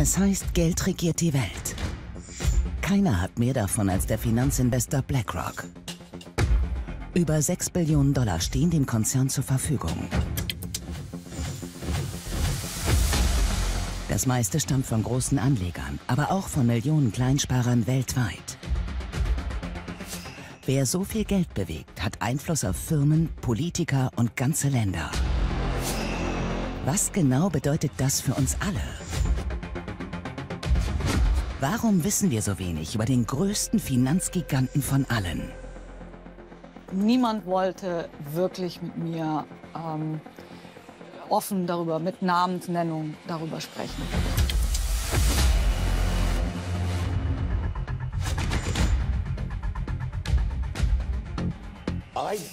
Es heißt, Geld regiert die Welt. Keiner hat mehr davon als der Finanzinvestor BlackRock. Über 6 Billionen Dollar stehen dem Konzern zur Verfügung. Das meiste stammt von großen Anlegern, aber auch von Millionen Kleinsparern weltweit. Wer so viel Geld bewegt, hat Einfluss auf Firmen, Politiker und ganze Länder. Was genau bedeutet das für uns alle? Warum wissen wir so wenig über den größten Finanzgiganten von allen? Niemand wollte wirklich mit mir ähm, offen darüber, mit Namensnennung darüber sprechen.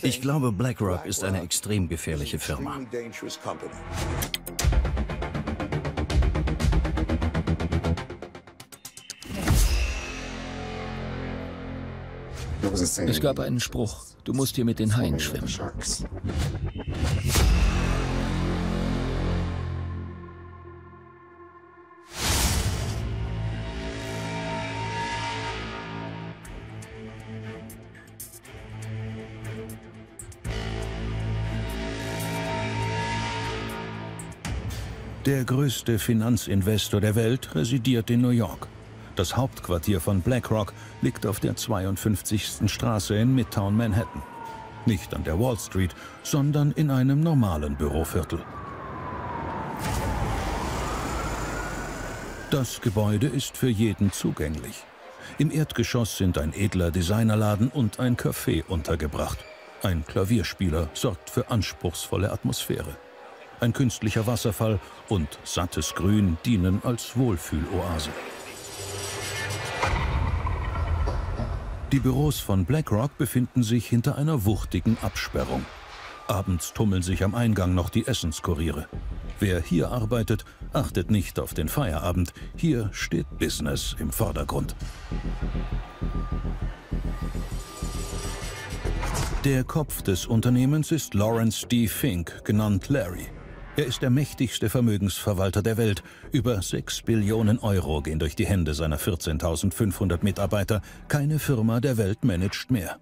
Ich glaube, BlackRock ist eine extrem gefährliche Firma. Es gab einen Spruch, du musst hier mit den Haien schwimmen. Der größte Finanzinvestor der Welt residiert in New York. Das Hauptquartier von BlackRock liegt auf der 52. Straße in Midtown Manhattan. Nicht an der Wall Street, sondern in einem normalen Büroviertel. Das Gebäude ist für jeden zugänglich. Im Erdgeschoss sind ein edler Designerladen und ein Café untergebracht. Ein Klavierspieler sorgt für anspruchsvolle Atmosphäre. Ein künstlicher Wasserfall und sattes Grün dienen als Wohlfühloase. Die Büros von BlackRock befinden sich hinter einer wuchtigen Absperrung. Abends tummeln sich am Eingang noch die Essenskuriere. Wer hier arbeitet, achtet nicht auf den Feierabend. Hier steht Business im Vordergrund. Der Kopf des Unternehmens ist Lawrence D. Fink, genannt Larry. Er ist der mächtigste Vermögensverwalter der Welt. Über 6 Billionen Euro gehen durch die Hände seiner 14.500 Mitarbeiter. Keine Firma der Welt managt mehr.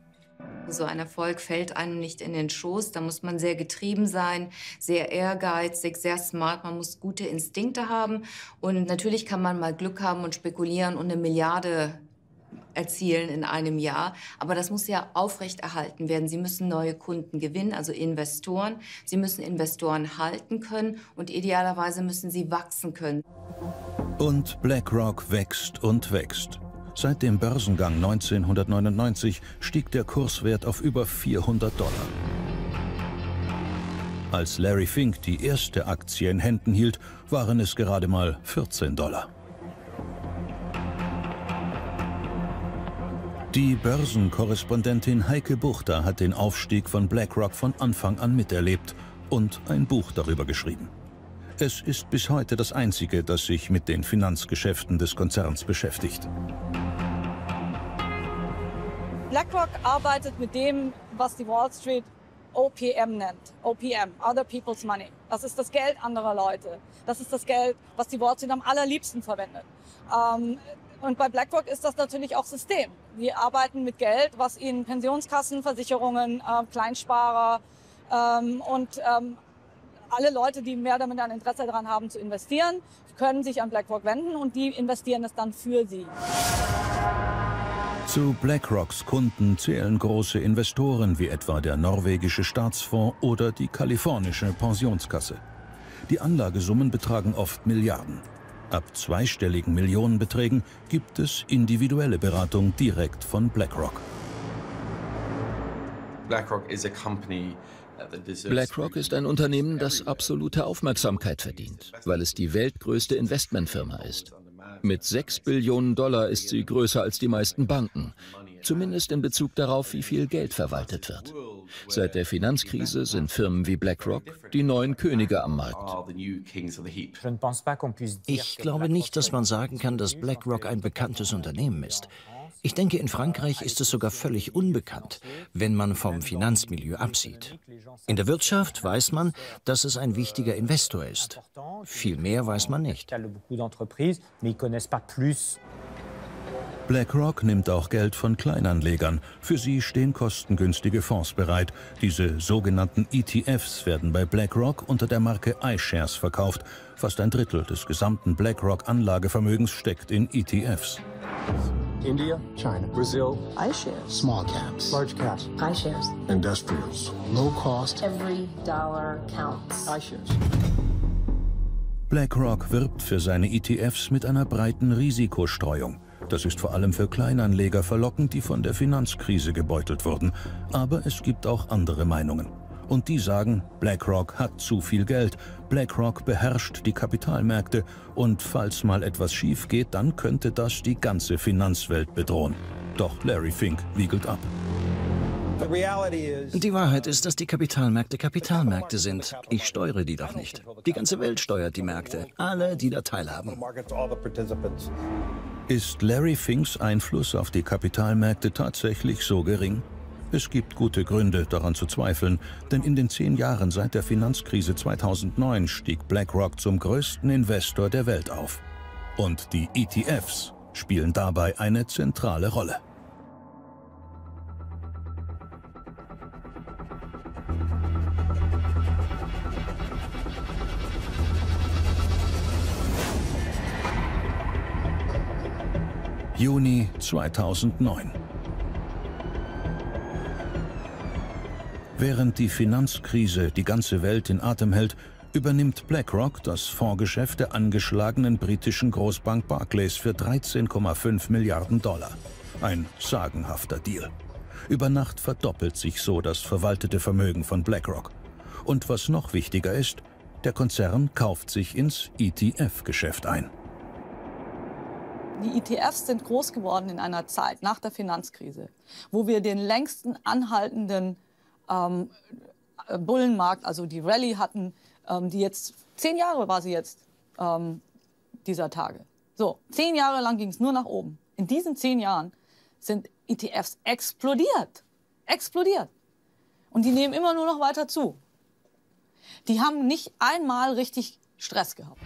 So ein Erfolg fällt einem nicht in den Schoß. Da muss man sehr getrieben sein, sehr ehrgeizig, sehr smart. Man muss gute Instinkte haben. Und natürlich kann man mal Glück haben und spekulieren und eine Milliarde erzielen in einem Jahr. Aber das muss ja aufrechterhalten werden. Sie müssen neue Kunden gewinnen, also Investoren. Sie müssen Investoren halten können und idealerweise müssen sie wachsen können. Und BlackRock wächst und wächst. Seit dem Börsengang 1999 stieg der Kurswert auf über 400 Dollar. Als Larry Fink die erste Aktie in Händen hielt, waren es gerade mal 14 Dollar. Die Börsenkorrespondentin Heike Buchter hat den Aufstieg von BlackRock von Anfang an miterlebt und ein Buch darüber geschrieben. Es ist bis heute das einzige, das sich mit den Finanzgeschäften des Konzerns beschäftigt. BlackRock arbeitet mit dem, was die Wall Street OPM nennt. OPM, Other People's Money. Das ist das Geld anderer Leute. Das ist das Geld, was die Wall Street am allerliebsten verwendet. Ähm, und bei BlackRock ist das natürlich auch System. Wir arbeiten mit Geld, was ihnen Pensionskassen, Versicherungen, äh, Kleinsparer ähm, und ähm, alle Leute, die mehr damit ein Interesse daran haben zu investieren, können sich an BlackRock wenden und die investieren es dann für sie. Zu BlackRocks Kunden zählen große Investoren wie etwa der norwegische Staatsfonds oder die kalifornische Pensionskasse. Die Anlagesummen betragen oft Milliarden. Ab zweistelligen Millionenbeträgen gibt es individuelle Beratung direkt von BlackRock. BlackRock ist ein Unternehmen, das absolute Aufmerksamkeit verdient, weil es die weltgrößte Investmentfirma ist. Mit 6 Billionen Dollar ist sie größer als die meisten Banken, zumindest in Bezug darauf, wie viel Geld verwaltet wird. Seit der Finanzkrise sind Firmen wie BlackRock die neuen Könige am Markt. Ich glaube nicht, dass man sagen kann, dass BlackRock ein bekanntes Unternehmen ist. Ich denke, in Frankreich ist es sogar völlig unbekannt, wenn man vom Finanzmilieu absieht. In der Wirtschaft weiß man, dass es ein wichtiger Investor ist. Viel mehr weiß man nicht. BlackRock nimmt auch Geld von Kleinanlegern. Für sie stehen kostengünstige Fonds bereit. Diese sogenannten ETFs werden bei BlackRock unter der Marke iShares verkauft. Fast ein Drittel des gesamten BlackRock-Anlagevermögens steckt in ETFs. India, China, Brazil, iShares, small caps, large caps, iShares, industrials, low cost. Every dollar counts. iShares. BlackRock wirbt für seine ETFs mit einer breiten Risikostreuung. Das ist vor allem für Kleinanleger verlockend, die von der Finanzkrise gebeutelt wurden. Aber es gibt auch andere Meinungen. Und die sagen, BlackRock hat zu viel Geld, BlackRock beherrscht die Kapitalmärkte und falls mal etwas schief geht, dann könnte das die ganze Finanzwelt bedrohen. Doch Larry Fink wiegelt ab. Die Wahrheit ist, dass die Kapitalmärkte Kapitalmärkte sind. Ich steuere die doch nicht. Die ganze Welt steuert die Märkte. Alle, die da teilhaben. Ist Larry Finks Einfluss auf die Kapitalmärkte tatsächlich so gering? Es gibt gute Gründe, daran zu zweifeln, denn in den zehn Jahren seit der Finanzkrise 2009 stieg BlackRock zum größten Investor der Welt auf. Und die ETFs spielen dabei eine zentrale Rolle. Juni 2009 Während die Finanzkrise die ganze Welt in Atem hält, übernimmt BlackRock das Fondsgeschäft der angeschlagenen britischen Großbank Barclays für 13,5 Milliarden Dollar. Ein sagenhafter Deal. Über Nacht verdoppelt sich so das verwaltete Vermögen von BlackRock. Und was noch wichtiger ist, der Konzern kauft sich ins ETF-Geschäft ein. Die ETFs sind groß geworden in einer Zeit nach der Finanzkrise, wo wir den längsten anhaltenden ähm, Bullenmarkt, also die Rallye hatten, ähm, die jetzt, zehn Jahre war sie jetzt ähm, dieser Tage. So, zehn Jahre lang ging es nur nach oben. In diesen zehn Jahren sind ETFs explodiert. Explodiert. Und die nehmen immer nur noch weiter zu. Die haben nicht einmal richtig Stress gehabt.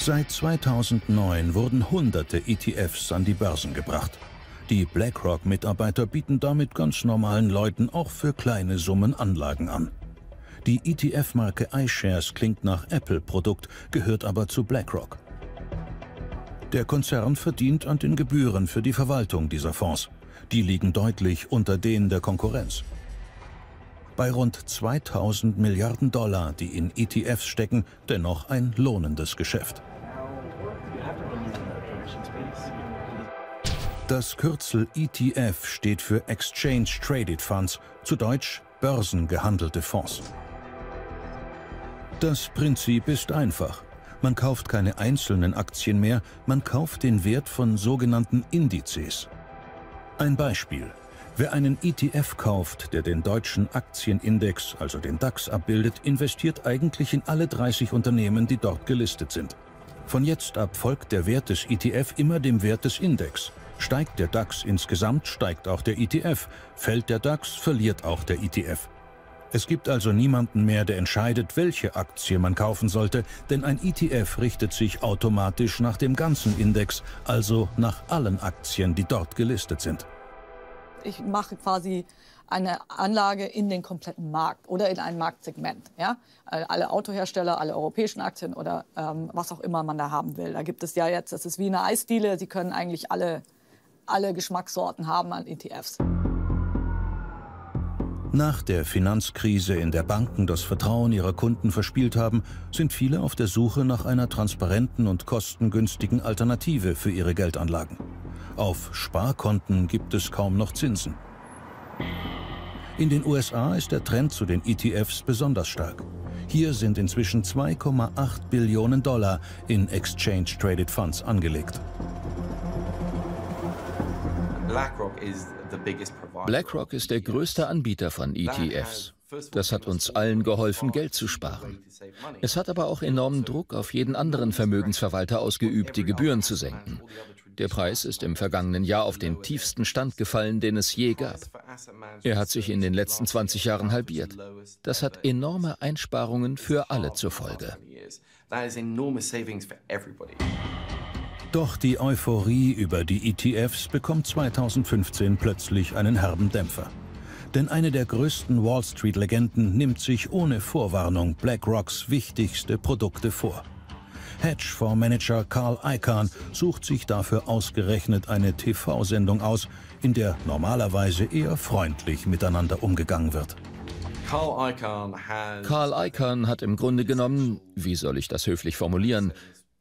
Seit 2009 wurden hunderte ETFs an die Börsen gebracht. Die BlackRock-Mitarbeiter bieten damit ganz normalen Leuten auch für kleine Summen Anlagen an. Die ETF-Marke iShares klingt nach Apple-Produkt, gehört aber zu BlackRock. Der Konzern verdient an den Gebühren für die Verwaltung dieser Fonds. Die liegen deutlich unter denen der Konkurrenz. Bei rund 2000 Milliarden Dollar, die in ETFs stecken, dennoch ein lohnendes Geschäft. Das Kürzel ETF steht für Exchange Traded Funds, zu Deutsch börsengehandelte Fonds. Das Prinzip ist einfach. Man kauft keine einzelnen Aktien mehr, man kauft den Wert von sogenannten Indizes. Ein Beispiel. Wer einen ETF kauft, der den deutschen Aktienindex, also den DAX, abbildet, investiert eigentlich in alle 30 Unternehmen, die dort gelistet sind. Von jetzt ab folgt der Wert des ETF immer dem Wert des Index. Steigt der DAX insgesamt, steigt auch der ETF. Fällt der DAX, verliert auch der ETF. Es gibt also niemanden mehr, der entscheidet, welche Aktie man kaufen sollte, denn ein ETF richtet sich automatisch nach dem ganzen Index, also nach allen Aktien, die dort gelistet sind. Ich mache quasi eine Anlage in den kompletten Markt oder in ein Marktsegment. Ja? Alle Autohersteller, alle europäischen Aktien oder ähm, was auch immer man da haben will. Da gibt es ja jetzt, das ist wie eine Eisdiele, Sie können eigentlich alle alle Geschmackssorten haben an ETFs. Nach der Finanzkrise, in der Banken das Vertrauen ihrer Kunden verspielt haben, sind viele auf der Suche nach einer transparenten und kostengünstigen Alternative für ihre Geldanlagen. Auf Sparkonten gibt es kaum noch Zinsen. In den USA ist der Trend zu den ETFs besonders stark. Hier sind inzwischen 2,8 Billionen Dollar in Exchange Traded Funds angelegt. BlackRock ist der größte Anbieter von ETFs. Das hat uns allen geholfen, Geld zu sparen. Es hat aber auch enormen Druck auf jeden anderen Vermögensverwalter ausgeübt, die Gebühren zu senken. Der Preis ist im vergangenen Jahr auf den tiefsten Stand gefallen, den es je gab. Er hat sich in den letzten 20 Jahren halbiert. Das hat enorme Einsparungen für alle zur Folge. Doch die Euphorie über die ETFs bekommt 2015 plötzlich einen herben Dämpfer. Denn eine der größten Wall Street-Legenden nimmt sich ohne Vorwarnung BlackRocks wichtigste Produkte vor. Hedgefondsmanager Carl Icahn sucht sich dafür ausgerechnet eine TV-Sendung aus, in der normalerweise eher freundlich miteinander umgegangen wird. Carl Icahn hat im Grunde genommen, wie soll ich das höflich formulieren,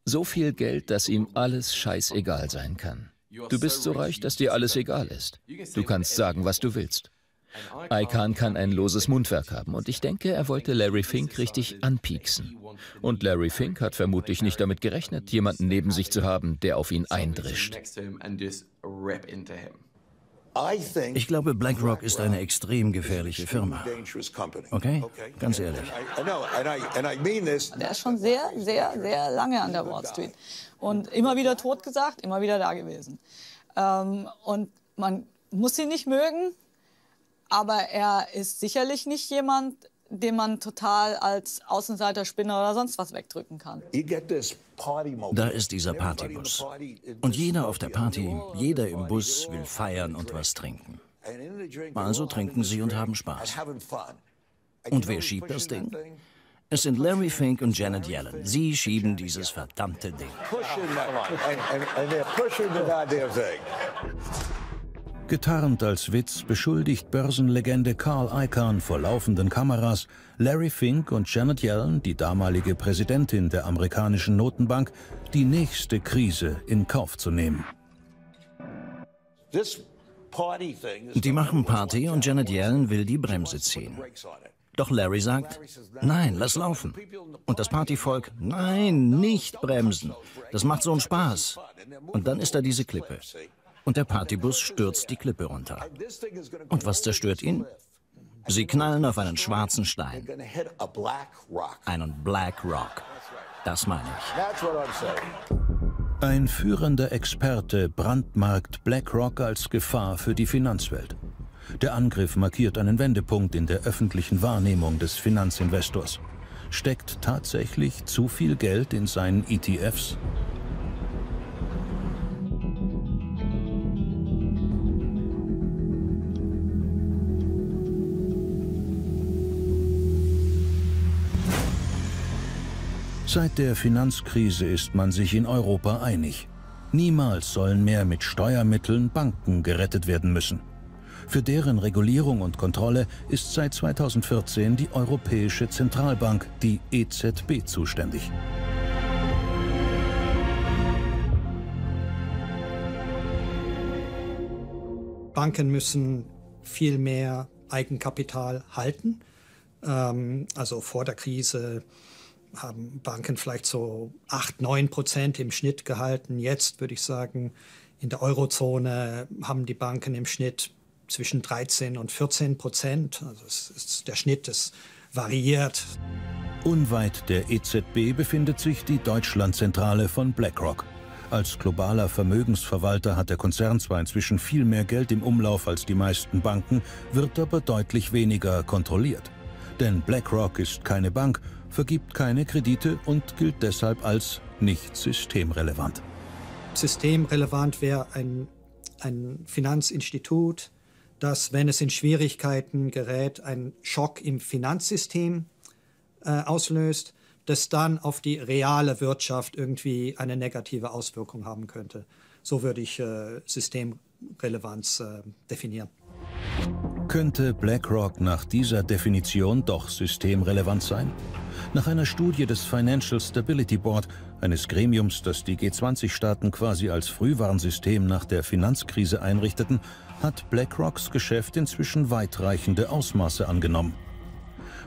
so viel Geld, dass ihm alles scheißegal sein kann. Du bist so reich, dass dir alles egal ist. Du kannst sagen, was du willst. Icahn kann ein loses Mundwerk haben und ich denke, er wollte Larry Fink richtig anpieksen. Und Larry Fink hat vermutlich nicht damit gerechnet, jemanden neben sich zu haben, der auf ihn eindrischt. Ich glaube, BlackRock ist eine extrem gefährliche Firma. Okay? Ganz ehrlich. Der ist schon sehr, sehr, sehr lange an der Wall Street. Und immer wieder tot gesagt, immer wieder da gewesen. Ähm, und man muss ihn nicht mögen, aber er ist sicherlich nicht jemand, den man total als Außenseiter, Spinner oder sonst was wegdrücken kann. Da ist dieser Partybus. Und jeder auf der Party, jeder im Bus will feiern und was trinken. Also trinken sie und haben Spaß. Und wer schiebt das Ding? Es sind Larry Fink und Janet Yellen. Sie schieben dieses verdammte Ding. Getarnt als Witz beschuldigt Börsenlegende Carl Icahn vor laufenden Kameras Larry Fink und Janet Yellen, die damalige Präsidentin der amerikanischen Notenbank, die nächste Krise in Kauf zu nehmen. Die machen Party und Janet Yellen will die Bremse ziehen. Doch Larry sagt, nein, lass laufen. Und das Partyvolk, nein, nicht bremsen. Das macht so einen Spaß. Und dann ist da diese Klippe und der Partybus stürzt die Klippe runter. Und was zerstört ihn? Sie knallen auf einen schwarzen Stein. Einen Black Rock. Das meine ich. Ein führender Experte brandmarkt BlackRock als Gefahr für die Finanzwelt. Der Angriff markiert einen Wendepunkt in der öffentlichen Wahrnehmung des Finanzinvestors. Steckt tatsächlich zu viel Geld in seinen ETFs? Seit der Finanzkrise ist man sich in Europa einig. Niemals sollen mehr mit Steuermitteln Banken gerettet werden müssen. Für deren Regulierung und Kontrolle ist seit 2014 die Europäische Zentralbank, die EZB, zuständig. Banken müssen viel mehr Eigenkapital halten. Ähm, also vor der Krise haben Banken vielleicht so 8, 9 Prozent im Schnitt gehalten. Jetzt würde ich sagen, in der Eurozone haben die Banken im Schnitt zwischen 13 und 14 Prozent. Also ist der Schnitt, das variiert. Unweit der EZB befindet sich die Deutschlandzentrale von BlackRock. Als globaler Vermögensverwalter hat der Konzern zwar inzwischen viel mehr Geld im Umlauf als die meisten Banken, wird aber deutlich weniger kontrolliert. Denn BlackRock ist keine Bank vergibt keine Kredite und gilt deshalb als nicht systemrelevant. Systemrelevant wäre ein, ein Finanzinstitut, das, wenn es in Schwierigkeiten gerät, einen Schock im Finanzsystem äh, auslöst, das dann auf die reale Wirtschaft irgendwie eine negative Auswirkung haben könnte. So würde ich äh, Systemrelevanz äh, definieren. Könnte BlackRock nach dieser Definition doch systemrelevant sein? Nach einer Studie des Financial Stability Board, eines Gremiums, das die G20-Staaten quasi als Frühwarnsystem nach der Finanzkrise einrichteten, hat BlackRocks Geschäft inzwischen weitreichende Ausmaße angenommen.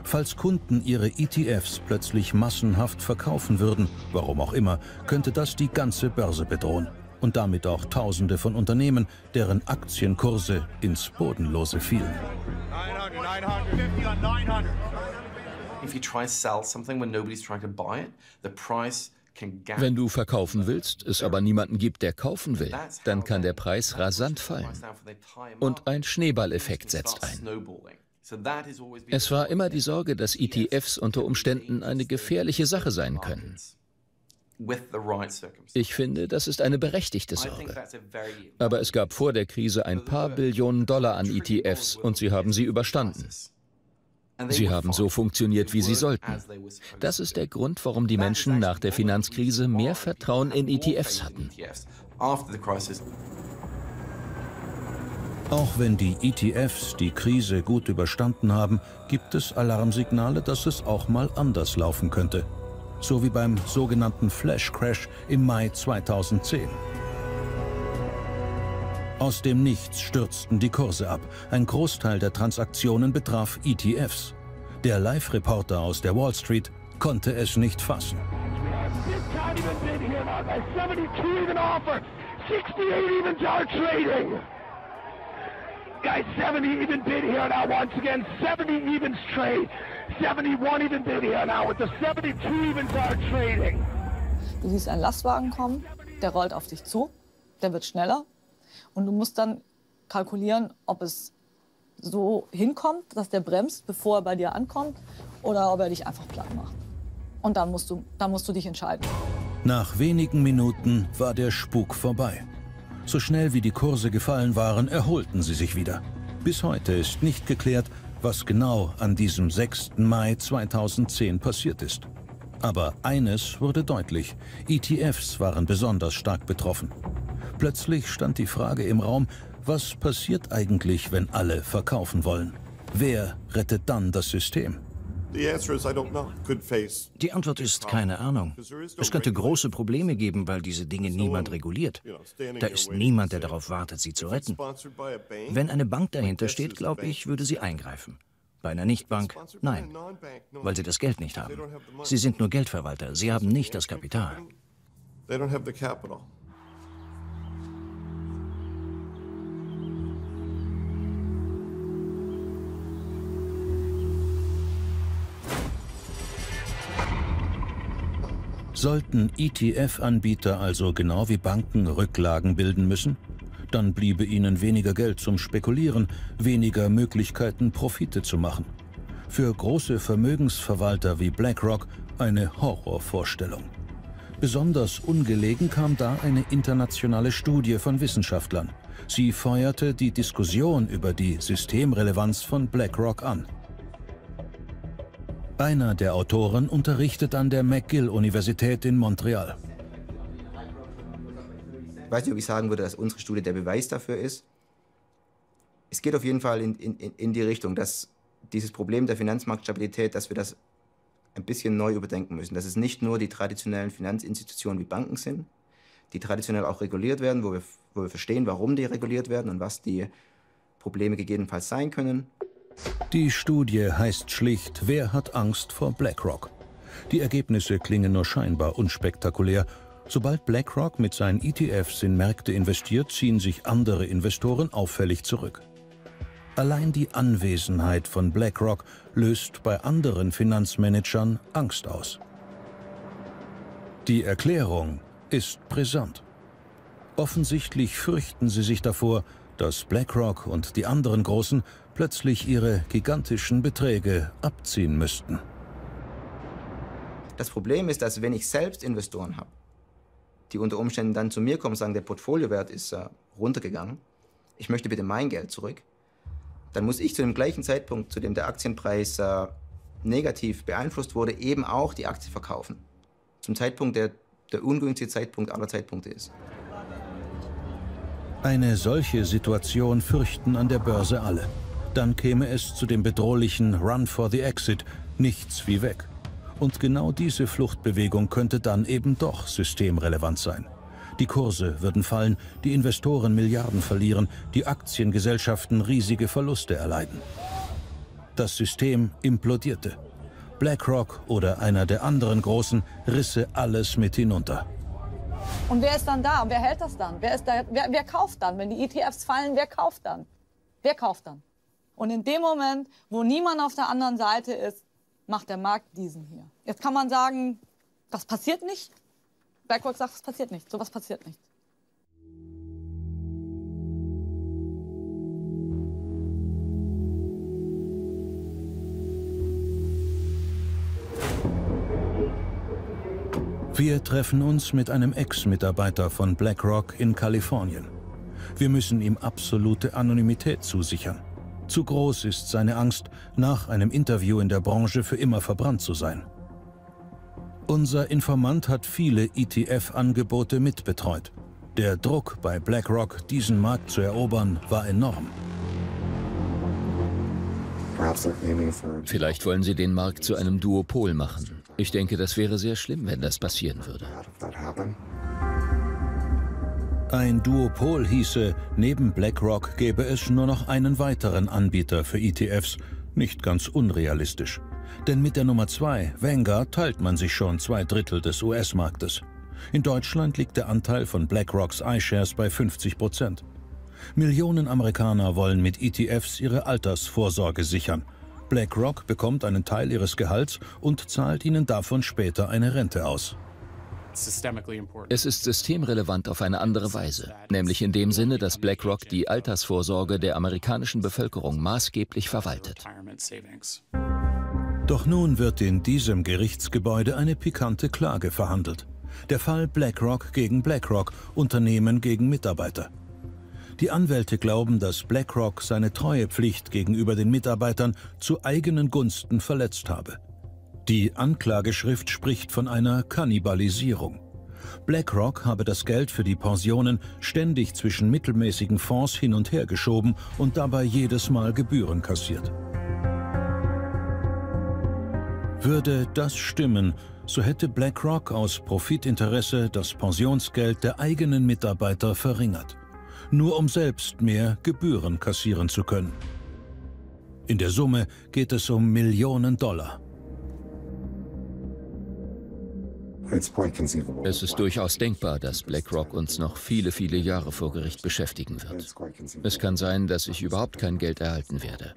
Falls Kunden ihre ETFs plötzlich massenhaft verkaufen würden, warum auch immer, könnte das die ganze Börse bedrohen und damit auch Tausende von Unternehmen, deren Aktienkurse ins Bodenlose fielen. 900, 900, 900. If you try sell something when nobody's trying to buy it, the price Wenn du verkaufen willst, es aber niemanden gibt, der kaufen will, dann kann der Preis rasant fallen. Und ein Schneeballeffekt setzt ein. Es war immer die Sorge, dass ETFs unter Umständen eine gefährliche Sache sein können. Ich finde, das ist eine berechtigte Sorge. Aber es gab vor der Krise ein paar Billionen Dollar an ETFs und sie haben sie überstanden. Sie haben so funktioniert, wie sie sollten. Das ist der Grund, warum die Menschen nach der Finanzkrise mehr Vertrauen in ETFs hatten. Auch wenn die ETFs die Krise gut überstanden haben, gibt es Alarmsignale, dass es auch mal anders laufen könnte. So wie beim sogenannten Flash Crash im Mai 2010. Aus dem Nichts stürzten die Kurse ab. Ein Großteil der Transaktionen betraf ETFs. Der Live-Reporter aus der Wall Street konnte es nicht fassen. Guys, 70 even bid here now once again. 70 evens trade. 71 even bid here now with the 72 evens are trading. Du siehst einen Lastwagen kommen, der rollt auf dich zu, der wird schneller und du musst dann kalkulieren, ob es so hinkommt, dass der bremst, bevor er bei dir ankommt, oder ob er dich einfach platt macht. Und dann musst du, dann musst du dich entscheiden. Nach wenigen Minuten war der Spuk vorbei. So schnell wie die Kurse gefallen waren, erholten sie sich wieder. Bis heute ist nicht geklärt, was genau an diesem 6. Mai 2010 passiert ist. Aber eines wurde deutlich, ETFs waren besonders stark betroffen. Plötzlich stand die Frage im Raum, was passiert eigentlich, wenn alle verkaufen wollen? Wer rettet dann das System? Die Antwort ist keine Ahnung. Es könnte große Probleme geben, weil diese Dinge niemand reguliert. Da ist niemand, der darauf wartet, sie zu retten. Wenn eine Bank dahinter steht, glaube ich, würde sie eingreifen. Bei einer Nichtbank? Nein, weil sie das Geld nicht haben. Sie sind nur Geldverwalter, sie haben nicht das Kapital. Sollten ETF-Anbieter also genau wie Banken Rücklagen bilden müssen? Dann bliebe ihnen weniger Geld zum Spekulieren, weniger Möglichkeiten, Profite zu machen. Für große Vermögensverwalter wie BlackRock eine Horrorvorstellung. Besonders ungelegen kam da eine internationale Studie von Wissenschaftlern. Sie feuerte die Diskussion über die Systemrelevanz von BlackRock an. Einer der Autoren unterrichtet an der McGill-Universität in Montreal. Ich weiß nicht, ob ich sagen würde, dass unsere Studie der Beweis dafür ist. Es geht auf jeden Fall in, in, in die Richtung, dass dieses Problem der Finanzmarktstabilität, dass wir das ein bisschen neu überdenken müssen. Dass es nicht nur die traditionellen Finanzinstitutionen wie Banken sind, die traditionell auch reguliert werden, wo wir, wo wir verstehen, warum die reguliert werden und was die Probleme gegebenenfalls sein können. Die Studie heißt schlicht Wer hat Angst vor BlackRock? Die Ergebnisse klingen nur scheinbar unspektakulär. Sobald BlackRock mit seinen ETFs in Märkte investiert, ziehen sich andere Investoren auffällig zurück. Allein die Anwesenheit von BlackRock löst bei anderen Finanzmanagern Angst aus. Die Erklärung ist brisant. Offensichtlich fürchten sie sich davor, dass BlackRock und die anderen Großen plötzlich ihre gigantischen Beträge abziehen müssten. Das Problem ist, dass wenn ich selbst Investoren habe, die unter Umständen dann zu mir kommen und sagen, der Portfoliowert ist äh, runtergegangen, ich möchte bitte mein Geld zurück, dann muss ich zu dem gleichen Zeitpunkt, zu dem der Aktienpreis äh, negativ beeinflusst wurde, eben auch die Aktie verkaufen. Zum Zeitpunkt, der der ungünstige Zeitpunkt aller Zeitpunkte ist. Eine solche Situation fürchten an der Börse alle dann käme es zu dem bedrohlichen Run for the Exit, nichts wie weg. Und genau diese Fluchtbewegung könnte dann eben doch systemrelevant sein. Die Kurse würden fallen, die Investoren Milliarden verlieren, die Aktiengesellschaften riesige Verluste erleiden. Das System implodierte. BlackRock oder einer der anderen Großen risse alles mit hinunter. Und wer ist dann da? Wer hält das dann? Wer, ist da, wer, wer kauft dann? Wenn die ETFs fallen, wer kauft dann? Wer kauft dann? Und in dem Moment, wo niemand auf der anderen Seite ist, macht der Markt diesen hier. Jetzt kann man sagen, das passiert nicht. BlackRock sagt, es passiert nicht. Sowas passiert nicht. Wir treffen uns mit einem Ex-Mitarbeiter von BlackRock in Kalifornien. Wir müssen ihm absolute Anonymität zusichern. Zu groß ist seine Angst, nach einem Interview in der Branche für immer verbrannt zu sein. Unser Informant hat viele ETF-Angebote mitbetreut. Der Druck bei BlackRock, diesen Markt zu erobern, war enorm. Vielleicht wollen sie den Markt zu einem Duopol machen. Ich denke, das wäre sehr schlimm, wenn das passieren würde. Ein Duopol hieße, neben BlackRock gäbe es nur noch einen weiteren Anbieter für ETFs. Nicht ganz unrealistisch. Denn mit der Nummer 2, Vanguard, teilt man sich schon zwei Drittel des US-Marktes. In Deutschland liegt der Anteil von BlackRocks iShares bei 50 Prozent. Millionen Amerikaner wollen mit ETFs ihre Altersvorsorge sichern. BlackRock bekommt einen Teil ihres Gehalts und zahlt ihnen davon später eine Rente aus. Es ist systemrelevant auf eine andere Weise, nämlich in dem Sinne, dass BlackRock die Altersvorsorge der amerikanischen Bevölkerung maßgeblich verwaltet. Doch nun wird in diesem Gerichtsgebäude eine pikante Klage verhandelt. Der Fall BlackRock gegen BlackRock, Unternehmen gegen Mitarbeiter. Die Anwälte glauben, dass BlackRock seine Treuepflicht gegenüber den Mitarbeitern zu eigenen Gunsten verletzt habe. Die Anklageschrift spricht von einer Kannibalisierung. BlackRock habe das Geld für die Pensionen ständig zwischen mittelmäßigen Fonds hin und her geschoben und dabei jedes Mal Gebühren kassiert. Würde das stimmen, so hätte BlackRock aus Profitinteresse das Pensionsgeld der eigenen Mitarbeiter verringert nur um selbst mehr Gebühren kassieren zu können. In der Summe geht es um Millionen Dollar. Es ist durchaus denkbar, dass BlackRock uns noch viele, viele Jahre vor Gericht beschäftigen wird. Es kann sein, dass ich überhaupt kein Geld erhalten werde.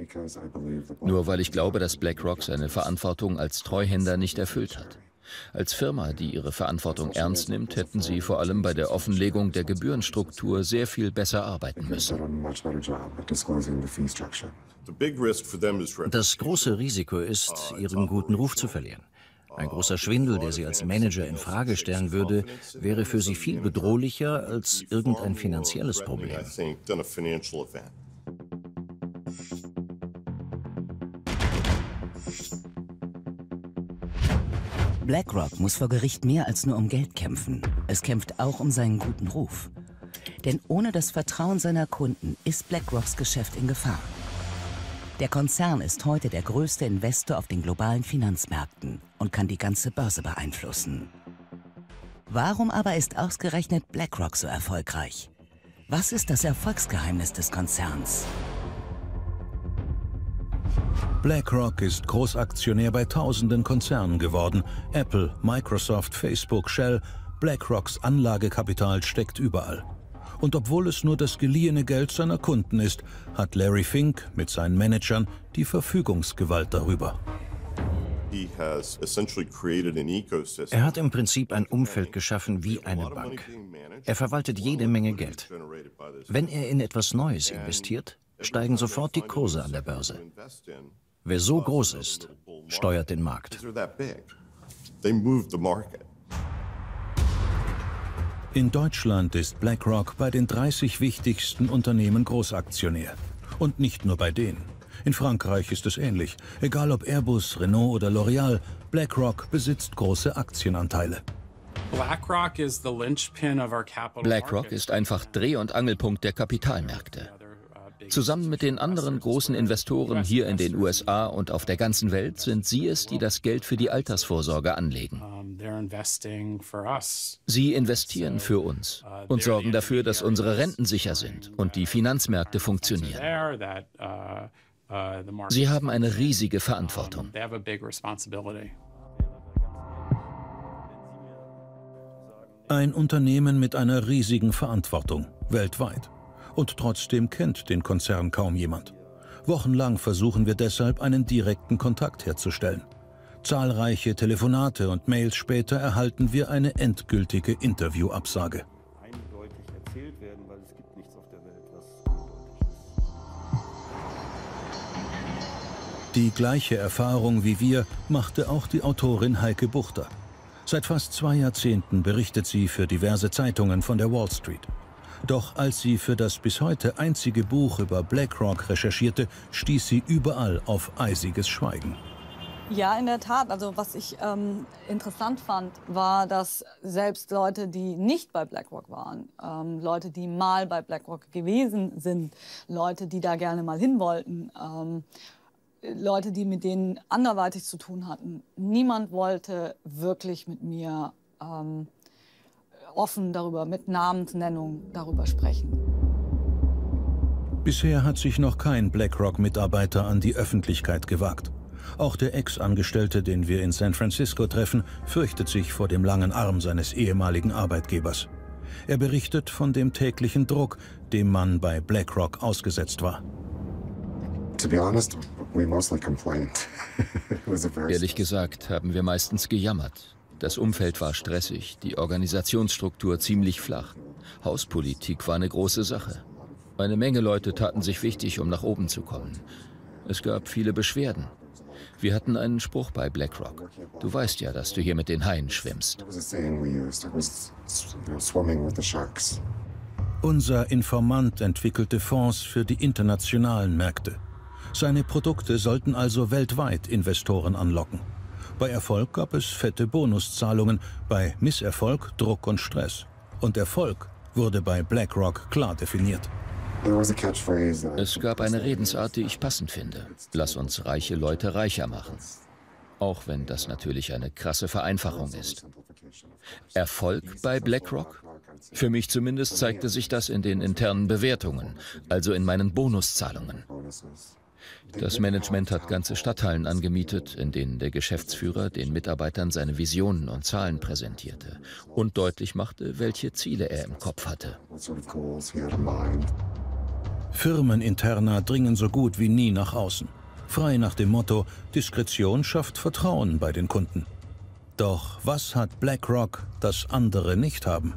Nur weil ich glaube, dass BlackRock seine Verantwortung als Treuhänder nicht erfüllt hat. Als Firma, die ihre Verantwortung ernst nimmt, hätten sie vor allem bei der Offenlegung der Gebührenstruktur sehr viel besser arbeiten müssen. Das große Risiko ist, ihren guten Ruf zu verlieren. Ein großer Schwindel, der sie als Manager in Frage stellen würde, wäre für sie viel bedrohlicher als irgendein finanzielles Problem. BlackRock muss vor Gericht mehr als nur um Geld kämpfen. Es kämpft auch um seinen guten Ruf. Denn ohne das Vertrauen seiner Kunden ist BlackRocks Geschäft in Gefahr. Der Konzern ist heute der größte Investor auf den globalen Finanzmärkten und kann die ganze Börse beeinflussen. Warum aber ist ausgerechnet BlackRock so erfolgreich? Was ist das Erfolgsgeheimnis des Konzerns? BlackRock ist Großaktionär bei tausenden Konzernen geworden. Apple, Microsoft, Facebook, Shell. BlackRocks Anlagekapital steckt überall. Und obwohl es nur das geliehene Geld seiner Kunden ist, hat Larry Fink mit seinen Managern die Verfügungsgewalt darüber. Er hat im Prinzip ein Umfeld geschaffen wie eine Bank. Er verwaltet jede Menge Geld. Wenn er in etwas Neues investiert, steigen sofort die Kurse an der Börse. Wer so groß ist, steuert den Markt. In Deutschland ist BlackRock bei den 30 wichtigsten Unternehmen Großaktionär. Und nicht nur bei denen. In Frankreich ist es ähnlich. Egal ob Airbus, Renault oder L'Oreal, BlackRock besitzt große Aktienanteile. BlackRock ist einfach Dreh- und Angelpunkt der Kapitalmärkte. Zusammen mit den anderen großen Investoren hier in den USA und auf der ganzen Welt sind sie es, die das Geld für die Altersvorsorge anlegen. Sie investieren für uns und sorgen dafür, dass unsere Renten sicher sind und die Finanzmärkte funktionieren. Sie haben eine riesige Verantwortung. Ein Unternehmen mit einer riesigen Verantwortung weltweit. Und trotzdem kennt den Konzern kaum jemand. Wochenlang versuchen wir deshalb, einen direkten Kontakt herzustellen. Zahlreiche Telefonate und Mails später erhalten wir eine endgültige Interviewabsage. Die gleiche Erfahrung wie wir machte auch die Autorin Heike Buchter. Seit fast zwei Jahrzehnten berichtet sie für diverse Zeitungen von der Wall Street. Doch als sie für das bis heute einzige Buch über BlackRock recherchierte, stieß sie überall auf eisiges Schweigen. Ja, in der Tat. Also was ich ähm, interessant fand, war, dass selbst Leute, die nicht bei BlackRock waren, ähm, Leute, die mal bei BlackRock gewesen sind, Leute, die da gerne mal hin wollten, ähm, Leute, die mit denen anderweitig zu tun hatten. Niemand wollte wirklich mit mir ähm, offen darüber, mit Namensnennung darüber sprechen. Bisher hat sich noch kein BlackRock-Mitarbeiter an die Öffentlichkeit gewagt. Auch der Ex-Angestellte, den wir in San Francisco treffen, fürchtet sich vor dem langen Arm seines ehemaligen Arbeitgebers. Er berichtet von dem täglichen Druck, dem man bei BlackRock ausgesetzt war. To be honest, Ehrlich gesagt haben wir meistens gejammert. Das Umfeld war stressig, die Organisationsstruktur ziemlich flach. Hauspolitik war eine große Sache. Eine Menge Leute taten sich wichtig, um nach oben zu kommen. Es gab viele Beschwerden. Wir hatten einen Spruch bei BlackRock. Du weißt ja, dass du hier mit den Haien schwimmst. Unser Informant entwickelte Fonds für die internationalen Märkte. Seine Produkte sollten also weltweit Investoren anlocken. Bei Erfolg gab es fette Bonuszahlungen, bei Misserfolg Druck und Stress. Und Erfolg wurde bei BlackRock klar definiert. Es gab eine Redensart, die ich passend finde. Lass uns reiche Leute reicher machen. Auch wenn das natürlich eine krasse Vereinfachung ist. Erfolg bei BlackRock? Für mich zumindest zeigte sich das in den internen Bewertungen, also in meinen Bonuszahlungen. Das Management hat ganze Stadthallen angemietet, in denen der Geschäftsführer den Mitarbeitern seine Visionen und Zahlen präsentierte und deutlich machte, welche Ziele er im Kopf hatte. Firmeninterner dringen so gut wie nie nach außen. Frei nach dem Motto, Diskretion schafft Vertrauen bei den Kunden. Doch was hat BlackRock, das andere nicht haben?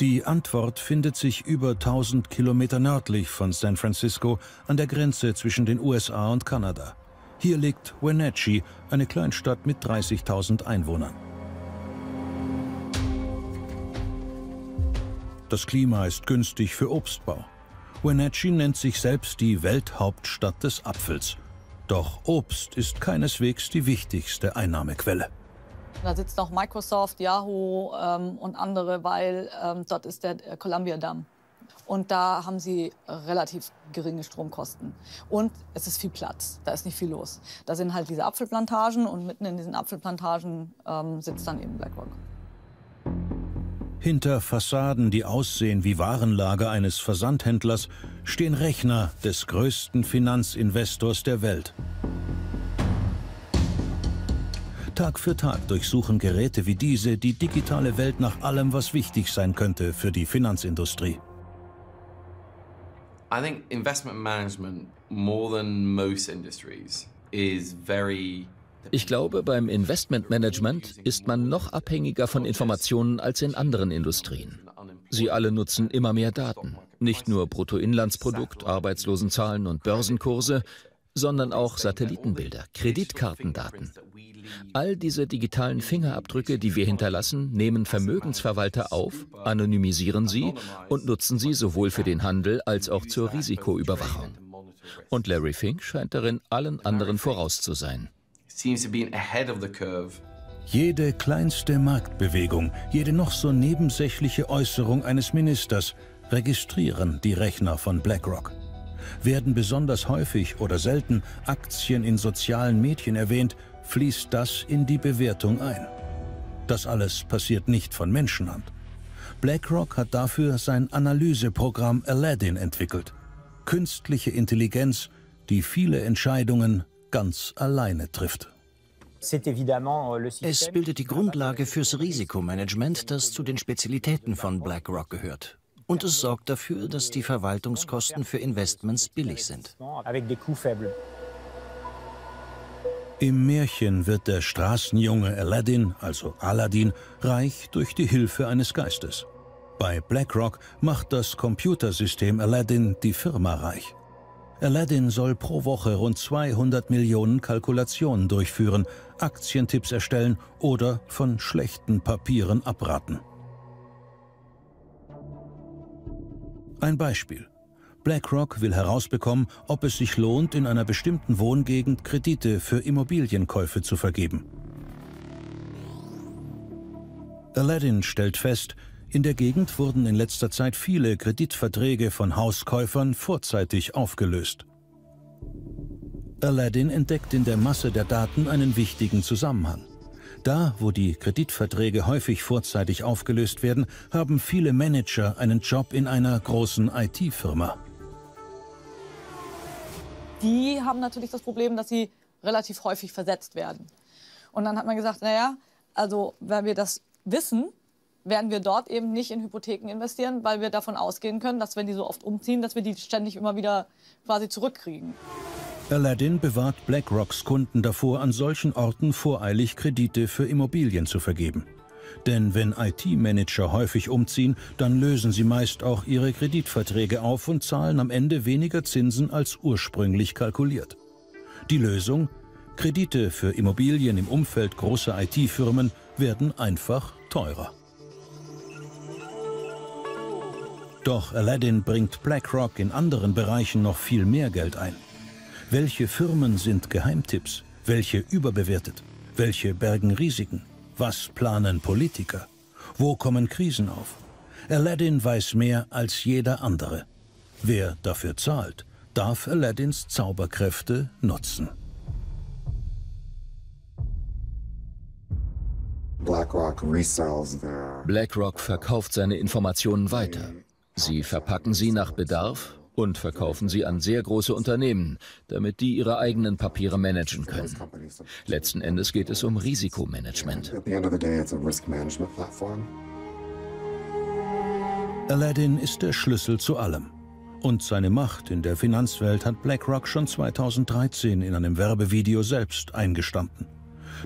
Die Antwort findet sich über 1000 Kilometer nördlich von San Francisco an der Grenze zwischen den USA und Kanada. Hier liegt Wenatchee, eine Kleinstadt mit 30.000 Einwohnern. Das Klima ist günstig für Obstbau. Wenatchee nennt sich selbst die Welthauptstadt des Apfels. Doch Obst ist keineswegs die wichtigste Einnahmequelle. Da sitzt noch Microsoft, Yahoo ähm, und andere, weil ähm, dort ist der Columbia-Damm. Und da haben sie relativ geringe Stromkosten. Und es ist viel Platz, da ist nicht viel los. Da sind halt diese Apfelplantagen und mitten in diesen Apfelplantagen ähm, sitzt dann eben BlackRock. Hinter Fassaden, die aussehen wie Warenlager eines Versandhändlers, stehen Rechner des größten Finanzinvestors der Welt. Tag für Tag durchsuchen Geräte wie diese die digitale Welt nach allem, was wichtig sein könnte für die Finanzindustrie. I think investment management more than most industries is very ich glaube, beim Investmentmanagement ist man noch abhängiger von Informationen als in anderen Industrien. Sie alle nutzen immer mehr Daten. Nicht nur Bruttoinlandsprodukt, Arbeitslosenzahlen und Börsenkurse, sondern auch Satellitenbilder, Kreditkartendaten. All diese digitalen Fingerabdrücke, die wir hinterlassen, nehmen Vermögensverwalter auf, anonymisieren sie und nutzen sie sowohl für den Handel als auch zur Risikoüberwachung. Und Larry Fink scheint darin allen anderen voraus zu sein. Jede kleinste Marktbewegung, jede noch so nebensächliche Äußerung eines Ministers registrieren die Rechner von BlackRock. Werden besonders häufig oder selten Aktien in sozialen Medien erwähnt, fließt das in die Bewertung ein. Das alles passiert nicht von Menschenhand. BlackRock hat dafür sein Analyseprogramm Aladdin entwickelt. Künstliche Intelligenz, die viele Entscheidungen ganz alleine trifft. Es bildet die Grundlage fürs Risikomanagement, das zu den Spezialitäten von BlackRock gehört. Und es sorgt dafür, dass die Verwaltungskosten für Investments billig sind. Im Märchen wird der Straßenjunge Aladdin, also Aladdin, reich durch die Hilfe eines Geistes. Bei BlackRock macht das Computersystem Aladdin die Firma reich. Aladdin soll pro Woche rund 200 Millionen Kalkulationen durchführen, Aktientipps erstellen oder von schlechten Papieren abraten. Ein Beispiel. BlackRock will herausbekommen, ob es sich lohnt, in einer bestimmten Wohngegend Kredite für Immobilienkäufe zu vergeben. Aladdin stellt fest, in der Gegend wurden in letzter Zeit viele Kreditverträge von Hauskäufern vorzeitig aufgelöst. Aladdin entdeckt in der Masse der Daten einen wichtigen Zusammenhang. Da, wo die Kreditverträge häufig vorzeitig aufgelöst werden, haben viele Manager einen Job in einer großen IT-Firma die haben natürlich das Problem, dass sie relativ häufig versetzt werden. Und dann hat man gesagt, naja, also wenn wir das wissen, werden wir dort eben nicht in Hypotheken investieren, weil wir davon ausgehen können, dass wenn die so oft umziehen, dass wir die ständig immer wieder quasi zurückkriegen. Aladdin bewahrt BlackRocks Kunden davor, an solchen Orten voreilig Kredite für Immobilien zu vergeben. Denn wenn IT-Manager häufig umziehen, dann lösen sie meist auch ihre Kreditverträge auf und zahlen am Ende weniger Zinsen als ursprünglich kalkuliert. Die Lösung? Kredite für Immobilien im Umfeld großer IT-Firmen werden einfach teurer. Doch Aladdin bringt BlackRock in anderen Bereichen noch viel mehr Geld ein. Welche Firmen sind Geheimtipps? Welche überbewertet? Welche bergen Risiken? Was planen Politiker? Wo kommen Krisen auf? Aladdin weiß mehr als jeder andere. Wer dafür zahlt, darf Aladdins Zauberkräfte nutzen. BlackRock verkauft seine Informationen weiter. Sie verpacken sie nach Bedarf und verkaufen sie an sehr große Unternehmen, damit die ihre eigenen Papiere managen können. Letzten Endes geht es um Risikomanagement. Aladdin ist der Schlüssel zu allem. Und seine Macht in der Finanzwelt hat BlackRock schon 2013 in einem Werbevideo selbst eingestanden.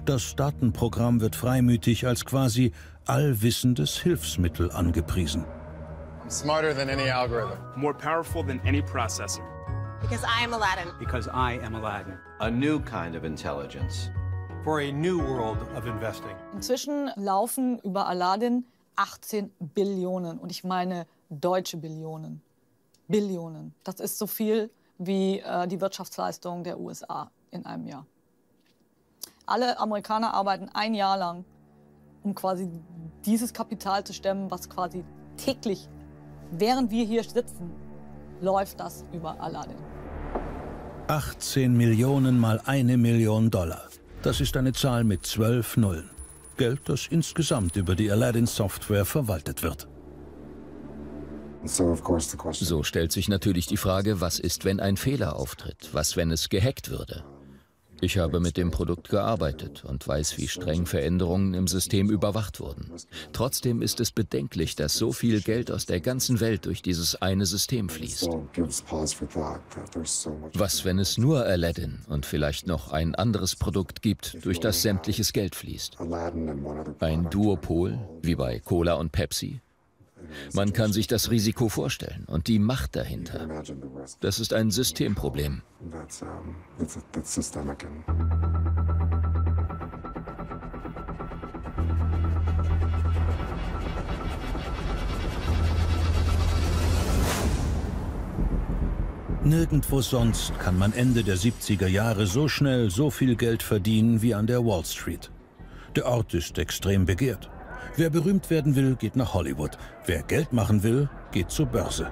Das Datenprogramm wird freimütig als quasi allwissendes Hilfsmittel angepriesen. Smarter than any algorithm. More powerful than any processor. Because I am Aladdin. Because I am Aladdin. A new kind of intelligence. For a new world of investing. Inzwischen laufen über Aladdin 18 Billionen. Und ich meine deutsche Billionen. Billionen. Das ist so viel wie äh, die Wirtschaftsleistung der USA in einem Jahr. Alle Amerikaner arbeiten ein Jahr lang, um quasi dieses Kapital zu stemmen, was quasi täglich während wir hier sitzen, läuft das über Aladdin. 18 Millionen mal eine Million Dollar. Das ist eine Zahl mit zwölf Nullen. Geld, das insgesamt über die Aladdin-Software verwaltet wird. So stellt sich natürlich die Frage, was ist, wenn ein Fehler auftritt? Was, wenn es gehackt würde? Ich habe mit dem Produkt gearbeitet und weiß, wie streng Veränderungen im System überwacht wurden. Trotzdem ist es bedenklich, dass so viel Geld aus der ganzen Welt durch dieses eine System fließt. Was, wenn es nur Aladdin und vielleicht noch ein anderes Produkt gibt, durch das sämtliches Geld fließt? Ein Duopol, wie bei Cola und Pepsi? Man kann sich das Risiko vorstellen und die Macht dahinter. Das ist ein Systemproblem. Nirgendwo sonst kann man Ende der 70er Jahre so schnell so viel Geld verdienen wie an der Wall Street. Der Ort ist extrem begehrt. Wer berühmt werden will, geht nach Hollywood. Wer Geld machen will, geht zur Börse.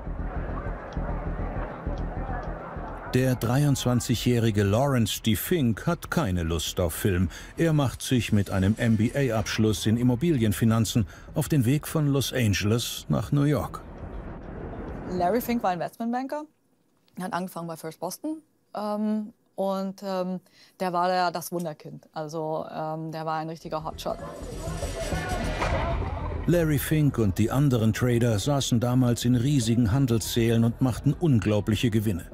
Der 23-jährige Lawrence D. Fink hat keine Lust auf Film. Er macht sich mit einem MBA-Abschluss in Immobilienfinanzen auf den Weg von Los Angeles nach New York. Larry Fink war Investmentbanker, Er hat angefangen bei First Boston ähm, und ähm, der war ja das Wunderkind. Also ähm, der war ein richtiger Hotshot. Larry Fink und die anderen Trader saßen damals in riesigen Handelssälen und machten unglaubliche Gewinne.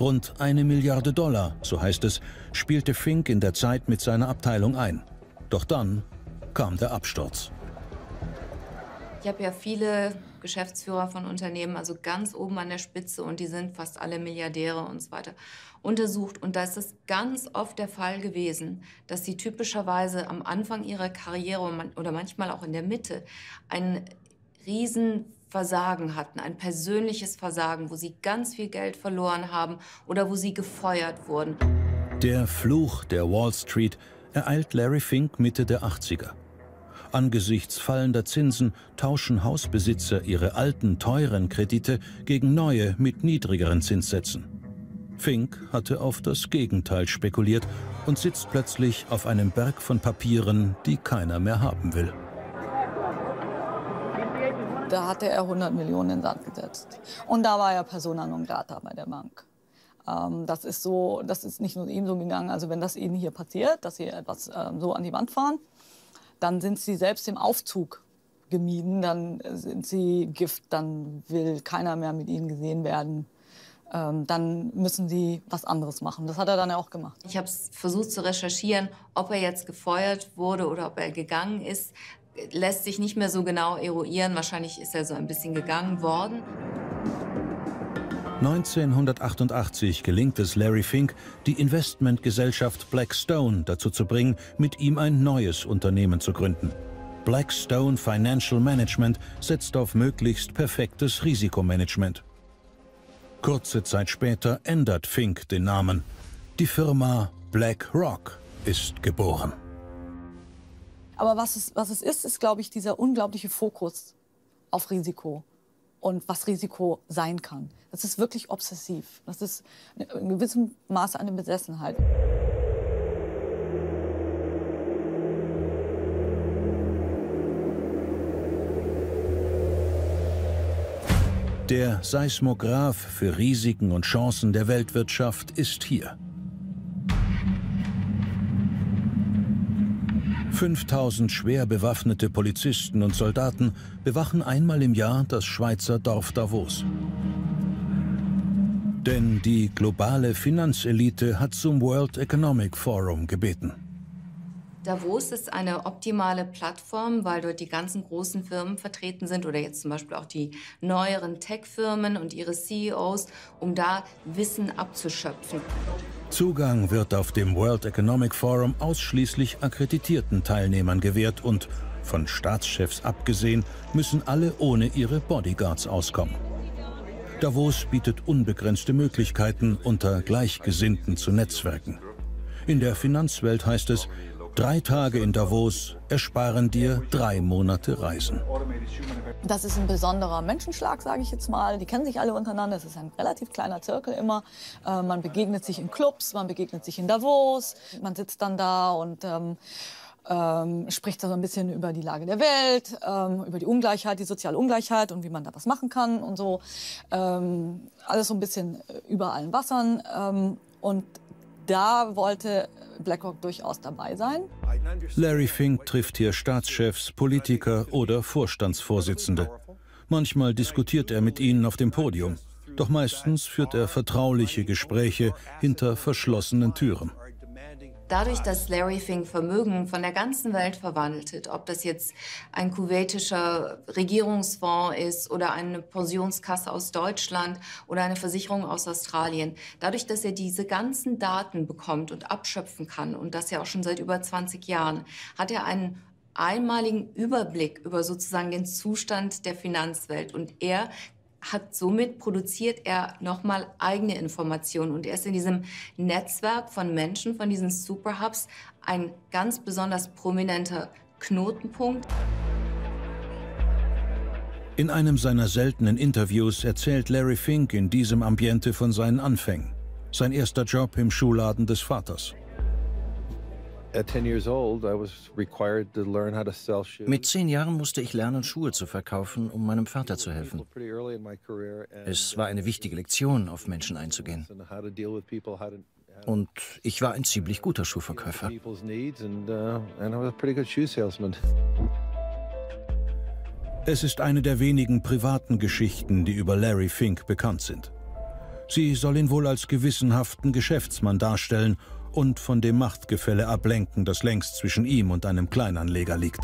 Rund eine Milliarde Dollar, so heißt es, spielte Fink in der Zeit mit seiner Abteilung ein. Doch dann kam der Absturz. Ich habe ja viele Geschäftsführer von Unternehmen, also ganz oben an der Spitze und die sind fast alle Milliardäre und so weiter, untersucht. Und da ist es ganz oft der Fall gewesen, dass sie typischerweise am Anfang ihrer Karriere oder manchmal auch in der Mitte ein Riesenversagen hatten, ein persönliches Versagen, wo sie ganz viel Geld verloren haben oder wo sie gefeuert wurden. Der Fluch der Wall Street ereilt Larry Fink Mitte der 80er. Angesichts fallender Zinsen tauschen Hausbesitzer ihre alten, teuren Kredite gegen neue mit niedrigeren Zinssätzen. Fink hatte auf das Gegenteil spekuliert und sitzt plötzlich auf einem Berg von Papieren, die keiner mehr haben will. Da hatte er 100 Millionen in Sand gesetzt. Und da war er persona non grata bei der Bank. Ähm, das ist so, das ist nicht nur ihm so gegangen. Also wenn das ihnen hier passiert, dass sie etwas ähm, so an die Wand fahren, dann sind sie selbst im Aufzug gemieden, dann sind sie Gift, dann will keiner mehr mit ihnen gesehen werden. Ähm, dann müssen sie was anderes machen. Das hat er dann ja auch gemacht. Ich habe versucht zu recherchieren, ob er jetzt gefeuert wurde oder ob er gegangen ist. Lässt sich nicht mehr so genau eruieren. Wahrscheinlich ist er so ein bisschen gegangen worden. 1988 gelingt es Larry Fink, die Investmentgesellschaft Blackstone dazu zu bringen, mit ihm ein neues Unternehmen zu gründen. Blackstone Financial Management setzt auf möglichst perfektes Risikomanagement. Kurze Zeit später ändert Fink den Namen. Die Firma BlackRock ist geboren. Aber was es, was es ist, ist, glaube ich, dieser unglaubliche Fokus auf Risiko und was Risiko sein kann. Das ist wirklich obsessiv. Das ist in gewissem Maße eine Besessenheit. Der Seismograph für Risiken und Chancen der Weltwirtschaft ist hier. 5000 schwer bewaffnete Polizisten und Soldaten bewachen einmal im Jahr das Schweizer Dorf Davos. Denn die globale Finanzelite hat zum World Economic Forum gebeten. Davos ist eine optimale Plattform, weil dort die ganzen großen Firmen vertreten sind oder jetzt zum Beispiel auch die neueren Tech-Firmen und ihre CEOs, um da Wissen abzuschöpfen. Zugang wird auf dem World Economic Forum ausschließlich akkreditierten Teilnehmern gewährt und, von Staatschefs abgesehen, müssen alle ohne ihre Bodyguards auskommen. Davos bietet unbegrenzte Möglichkeiten, unter Gleichgesinnten zu netzwerken. In der Finanzwelt heißt es, drei Tage in Davos ersparen dir drei Monate Reisen. Das ist ein besonderer Menschenschlag, sage ich jetzt mal. Die kennen sich alle untereinander. Es ist ein relativ kleiner Zirkel immer. Äh, man begegnet sich in Clubs, man begegnet sich in Davos. Man sitzt dann da und ähm, ähm, spricht da so ein bisschen über die Lage der Welt, ähm, über die Ungleichheit, die soziale Ungleichheit und wie man da was machen kann und so. Ähm, alles so ein bisschen über allen Wassern. Ähm, und da wollte BlackRock durchaus dabei sein. Larry Fink trifft hier Staatschefs, Politiker oder Vorstandsvorsitzende. Manchmal diskutiert er mit ihnen auf dem Podium. Doch meistens führt er vertrauliche Gespräche hinter verschlossenen Türen. Dadurch, dass Larry Fink Vermögen von der ganzen Welt verwandelt, ob das jetzt ein kuwaitischer Regierungsfonds ist oder eine Pensionskasse aus Deutschland oder eine Versicherung aus Australien, dadurch, dass er diese ganzen Daten bekommt und abschöpfen kann und das ja auch schon seit über 20 Jahren, hat er einen einmaligen Überblick über sozusagen den Zustand der Finanzwelt. Und er hat somit produziert er nochmal eigene Informationen und er ist in diesem Netzwerk von Menschen, von diesen Superhubs, ein ganz besonders prominenter Knotenpunkt. In einem seiner seltenen Interviews erzählt Larry Fink in diesem Ambiente von seinen Anfängen. Sein erster Job im Schuhladen des Vaters. Mit zehn Jahren musste ich lernen, Schuhe zu verkaufen, um meinem Vater zu helfen. Es war eine wichtige Lektion, auf Menschen einzugehen. Und ich war ein ziemlich guter Schuhverkäufer. Es ist eine der wenigen privaten Geschichten, die über Larry Fink bekannt sind. Sie soll ihn wohl als gewissenhaften Geschäftsmann darstellen und von dem Machtgefälle ablenken, das längst zwischen ihm und einem Kleinanleger liegt.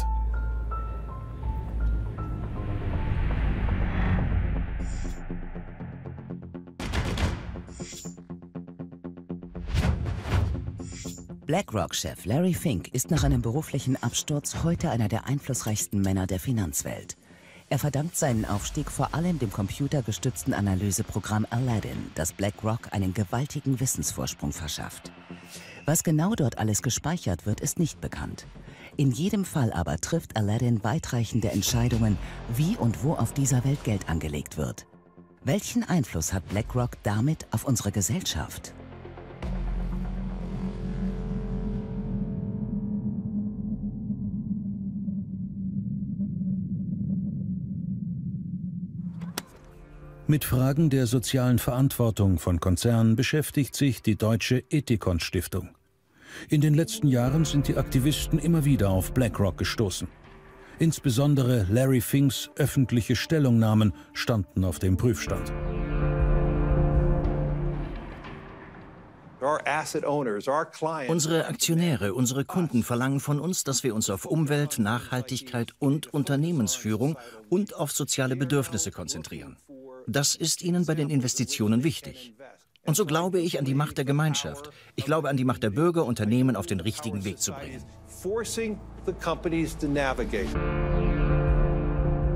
BlackRock-Chef Larry Fink ist nach einem beruflichen Absturz heute einer der einflussreichsten Männer der Finanzwelt. Er verdankt seinen Aufstieg vor allem dem computergestützten Analyseprogramm Aladdin, das BlackRock einen gewaltigen Wissensvorsprung verschafft. Was genau dort alles gespeichert wird, ist nicht bekannt. In jedem Fall aber trifft Aladdin weitreichende Entscheidungen, wie und wo auf dieser Welt Geld angelegt wird. Welchen Einfluss hat BlackRock damit auf unsere Gesellschaft? Mit Fragen der sozialen Verantwortung von Konzernen beschäftigt sich die Deutsche Ethikon Stiftung. In den letzten Jahren sind die Aktivisten immer wieder auf BlackRock gestoßen. Insbesondere Larry Finks öffentliche Stellungnahmen standen auf dem Prüfstand. Unsere Aktionäre, unsere Kunden verlangen von uns, dass wir uns auf Umwelt, Nachhaltigkeit und Unternehmensführung und auf soziale Bedürfnisse konzentrieren. Das ist ihnen bei den Investitionen wichtig. Und so glaube ich an die Macht der Gemeinschaft. Ich glaube an die Macht der Bürger, Unternehmen auf den richtigen Weg zu bringen.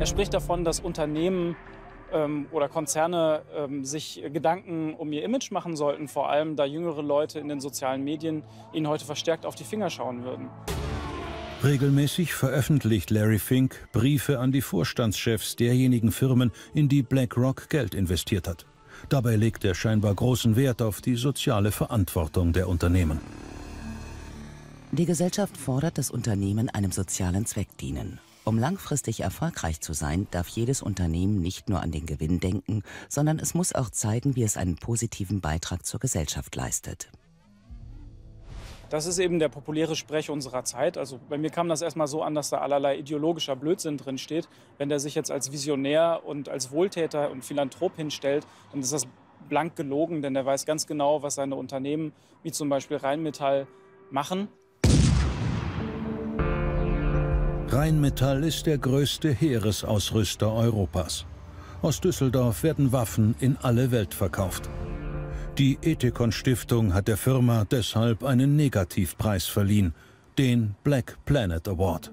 Er spricht davon, dass Unternehmen ähm, oder Konzerne ähm, sich Gedanken um ihr Image machen sollten, vor allem da jüngere Leute in den sozialen Medien ihnen heute verstärkt auf die Finger schauen würden. Regelmäßig veröffentlicht Larry Fink Briefe an die Vorstandschefs derjenigen Firmen, in die BlackRock Geld investiert hat. Dabei legt er scheinbar großen Wert auf die soziale Verantwortung der Unternehmen. Die Gesellschaft fordert, dass Unternehmen einem sozialen Zweck dienen. Um langfristig erfolgreich zu sein, darf jedes Unternehmen nicht nur an den Gewinn denken, sondern es muss auch zeigen, wie es einen positiven Beitrag zur Gesellschaft leistet. Das ist eben der populäre Sprech unserer Zeit. Also bei mir kam das erstmal so an, dass da allerlei ideologischer Blödsinn drin steht. Wenn der sich jetzt als Visionär und als Wohltäter und Philanthrop hinstellt, dann ist das blank gelogen, denn er weiß ganz genau, was seine Unternehmen, wie zum Beispiel Rheinmetall, machen. Rheinmetall ist der größte Heeresausrüster Europas. Aus Düsseldorf werden Waffen in alle Welt verkauft. Die Ethikon Stiftung hat der Firma deshalb einen Negativpreis verliehen, den Black Planet Award.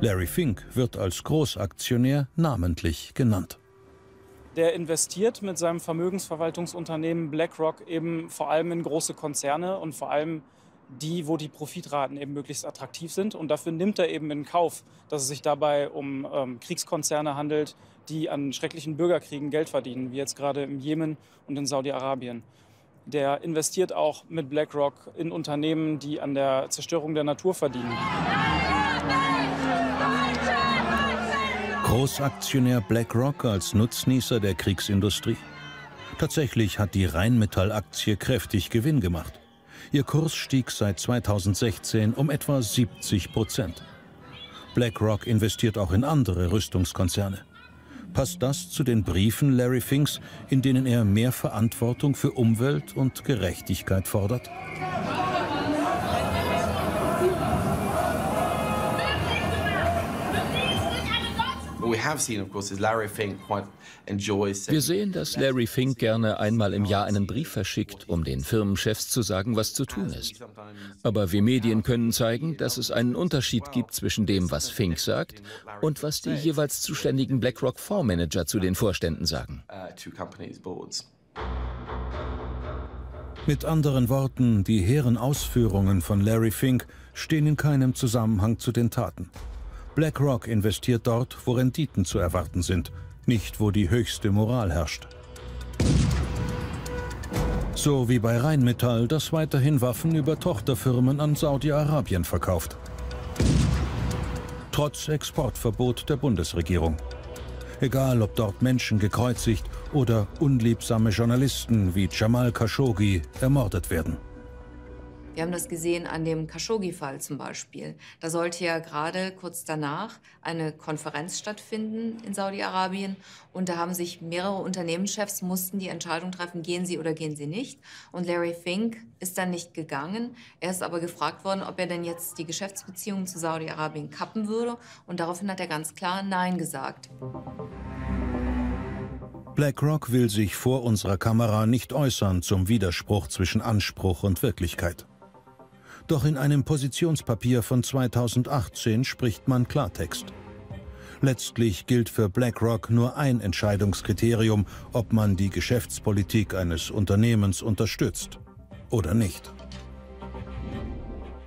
Larry Fink wird als Großaktionär namentlich genannt. Der investiert mit seinem Vermögensverwaltungsunternehmen BlackRock eben vor allem in große Konzerne und vor allem die, wo die Profitraten eben möglichst attraktiv sind. Und dafür nimmt er eben in Kauf, dass es sich dabei um ähm, Kriegskonzerne handelt, die an schrecklichen Bürgerkriegen Geld verdienen, wie jetzt gerade im Jemen und in Saudi-Arabien. Der investiert auch mit BlackRock in Unternehmen, die an der Zerstörung der Natur verdienen. Großaktionär BlackRock als Nutznießer der Kriegsindustrie. Tatsächlich hat die Rheinmetall-Aktie kräftig Gewinn gemacht. Ihr Kurs stieg seit 2016 um etwa 70 Prozent. BlackRock investiert auch in andere Rüstungskonzerne. Passt das zu den Briefen Larry Finks, in denen er mehr Verantwortung für Umwelt und Gerechtigkeit fordert? Wir sehen, dass Larry Fink gerne einmal im Jahr einen Brief verschickt, um den Firmenchefs zu sagen, was zu tun ist. Aber wir Medien können zeigen, dass es einen Unterschied gibt zwischen dem, was Fink sagt und was die jeweils zuständigen BlackRock Fondsmanager zu den Vorständen sagen. Uh, Mit anderen Worten, die hehren Ausführungen von Larry Fink stehen in keinem Zusammenhang zu den Taten. BlackRock investiert dort, wo Renditen zu erwarten sind, nicht wo die höchste Moral herrscht. So wie bei Rheinmetall, das weiterhin Waffen über Tochterfirmen an Saudi-Arabien verkauft. Trotz Exportverbot der Bundesregierung. Egal, ob dort Menschen gekreuzigt oder unliebsame Journalisten wie Jamal Khashoggi ermordet werden. Wir haben das gesehen an dem Khashoggi-Fall zum Beispiel. Da sollte ja gerade kurz danach eine Konferenz stattfinden in Saudi-Arabien. Und da haben sich mehrere Unternehmenschefs mussten die Entscheidung treffen, gehen sie oder gehen sie nicht. Und Larry Fink ist dann nicht gegangen. Er ist aber gefragt worden, ob er denn jetzt die Geschäftsbeziehungen zu Saudi-Arabien kappen würde. Und daraufhin hat er ganz klar Nein gesagt. BlackRock will sich vor unserer Kamera nicht äußern zum Widerspruch zwischen Anspruch und Wirklichkeit. Doch in einem Positionspapier von 2018 spricht man Klartext. Letztlich gilt für BlackRock nur ein Entscheidungskriterium, ob man die Geschäftspolitik eines Unternehmens unterstützt oder nicht.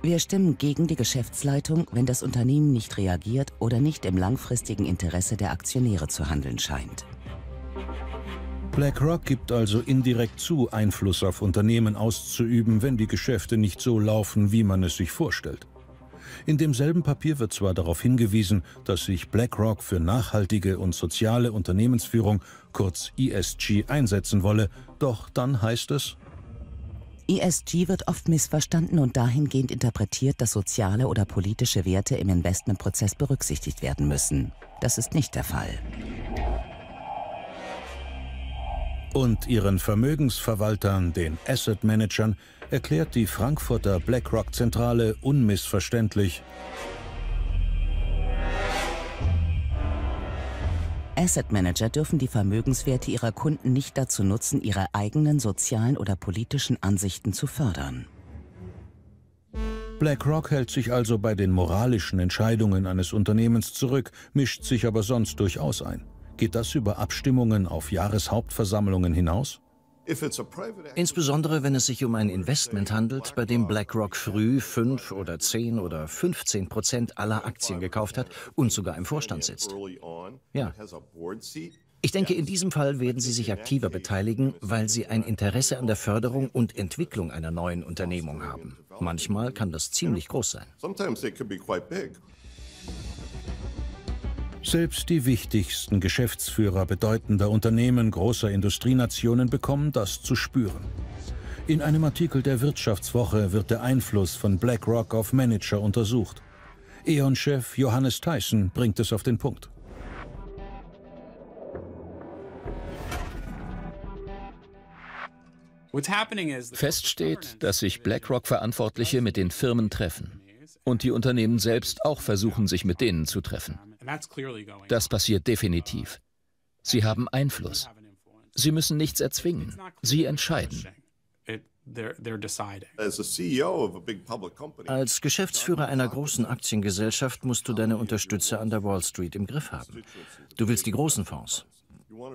Wir stimmen gegen die Geschäftsleitung, wenn das Unternehmen nicht reagiert oder nicht im langfristigen Interesse der Aktionäre zu handeln scheint. BlackRock gibt also indirekt zu, Einfluss auf Unternehmen auszuüben, wenn die Geschäfte nicht so laufen, wie man es sich vorstellt. In demselben Papier wird zwar darauf hingewiesen, dass sich BlackRock für nachhaltige und soziale Unternehmensführung, kurz ESG, einsetzen wolle, doch dann heißt es, ESG wird oft missverstanden und dahingehend interpretiert, dass soziale oder politische Werte im Investmentprozess berücksichtigt werden müssen. Das ist nicht der Fall. Und ihren Vermögensverwaltern, den Asset Managern, erklärt die Frankfurter BlackRock-Zentrale unmissverständlich, Asset Manager dürfen die Vermögenswerte ihrer Kunden nicht dazu nutzen, ihre eigenen sozialen oder politischen Ansichten zu fördern. BlackRock hält sich also bei den moralischen Entscheidungen eines Unternehmens zurück, mischt sich aber sonst durchaus ein. Geht das über Abstimmungen auf Jahreshauptversammlungen hinaus? Insbesondere wenn es sich um ein Investment handelt, bei dem BlackRock früh 5 oder 10 oder 15 Prozent aller Aktien gekauft hat und sogar im Vorstand sitzt. Ja. Ich denke, in diesem Fall werden sie sich aktiver beteiligen, weil sie ein Interesse an der Förderung und Entwicklung einer neuen Unternehmung haben. Manchmal kann das ziemlich groß sein. Selbst die wichtigsten Geschäftsführer bedeutender Unternehmen großer Industrienationen bekommen das zu spüren. In einem Artikel der Wirtschaftswoche wird der Einfluss von BlackRock auf Manager untersucht. E.ON-Chef Johannes Tyson bringt es auf den Punkt. Fest steht, dass sich BlackRock-Verantwortliche mit den Firmen treffen und die Unternehmen selbst auch versuchen, sich mit denen zu treffen. Das passiert definitiv. Sie haben Einfluss. Sie müssen nichts erzwingen. Sie entscheiden. Als Geschäftsführer einer großen Aktiengesellschaft musst du deine Unterstützer an der Wall Street im Griff haben. Du willst die großen Fonds.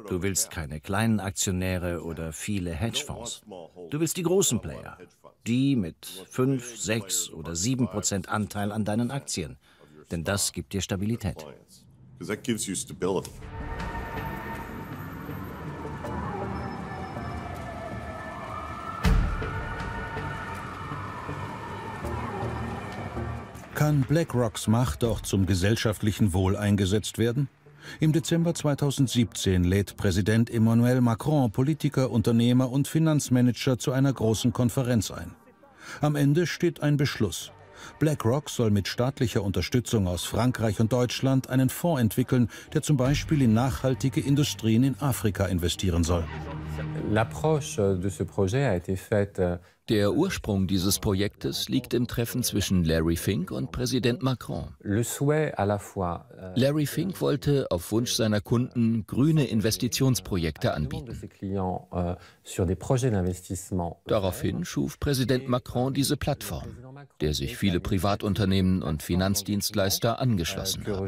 Du willst keine kleinen Aktionäre oder viele Hedgefonds. Du willst die großen Player, die mit 5, 6 oder 7 Prozent Anteil an deinen Aktien denn das gibt dir Stabilität. Kann BlackRocks Macht auch zum gesellschaftlichen Wohl eingesetzt werden? Im Dezember 2017 lädt Präsident Emmanuel Macron Politiker, Unternehmer und Finanzmanager zu einer großen Konferenz ein. Am Ende steht ein Beschluss. BlackRock soll mit staatlicher Unterstützung aus Frankreich und Deutschland einen Fonds entwickeln, der zum Beispiel in nachhaltige Industrien in Afrika investieren soll. Faite der Ursprung dieses Projektes liegt im Treffen zwischen Larry Fink und Präsident Macron. Euh, Larry Fink wollte auf Wunsch seiner Kunden grüne Investitionsprojekte anbieten. Euh, Daraufhin schuf Präsident Macron diese Plattform, der sich viele Privatunternehmen und Finanzdienstleister angeschlossen haben.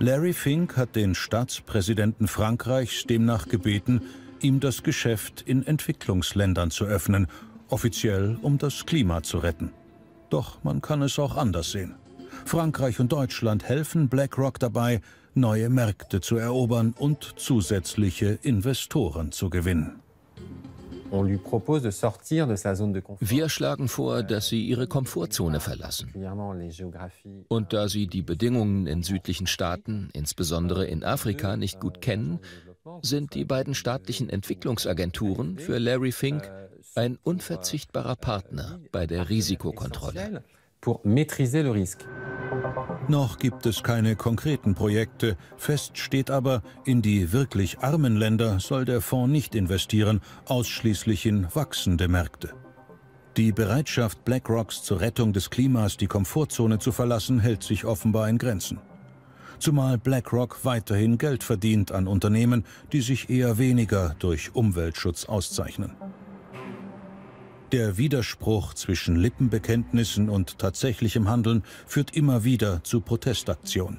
Larry Fink hat den Staatspräsidenten Frankreichs demnach gebeten, ihm das Geschäft in Entwicklungsländern zu öffnen, offiziell um das Klima zu retten. Doch man kann es auch anders sehen. Frankreich und Deutschland helfen BlackRock dabei, neue Märkte zu erobern und zusätzliche Investoren zu gewinnen. Wir schlagen vor, dass sie ihre Komfortzone verlassen. Und da sie die Bedingungen in südlichen Staaten, insbesondere in Afrika, nicht gut kennen, sind die beiden staatlichen Entwicklungsagenturen für Larry Fink ein unverzichtbarer Partner bei der Risikokontrolle. Noch gibt es keine konkreten Projekte. Fest steht aber, in die wirklich armen Länder soll der Fonds nicht investieren, ausschließlich in wachsende Märkte. Die Bereitschaft BlackRocks zur Rettung des Klimas, die Komfortzone zu verlassen, hält sich offenbar in Grenzen. Zumal BlackRock weiterhin Geld verdient an Unternehmen, die sich eher weniger durch Umweltschutz auszeichnen. Der Widerspruch zwischen Lippenbekenntnissen und tatsächlichem Handeln führt immer wieder zu Protestaktionen.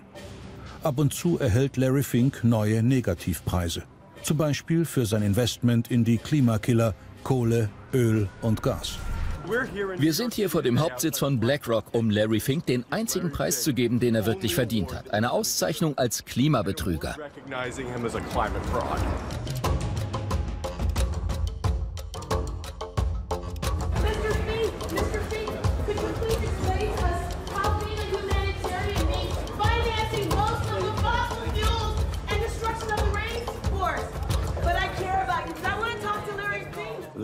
Ab und zu erhält Larry Fink neue Negativpreise. Zum Beispiel für sein Investment in die Klimakiller Kohle, Öl und Gas. Wir sind hier vor dem Hauptsitz von BlackRock, um Larry Fink den einzigen Preis zu geben, den er wirklich verdient hat. Eine Auszeichnung als Klimabetrüger.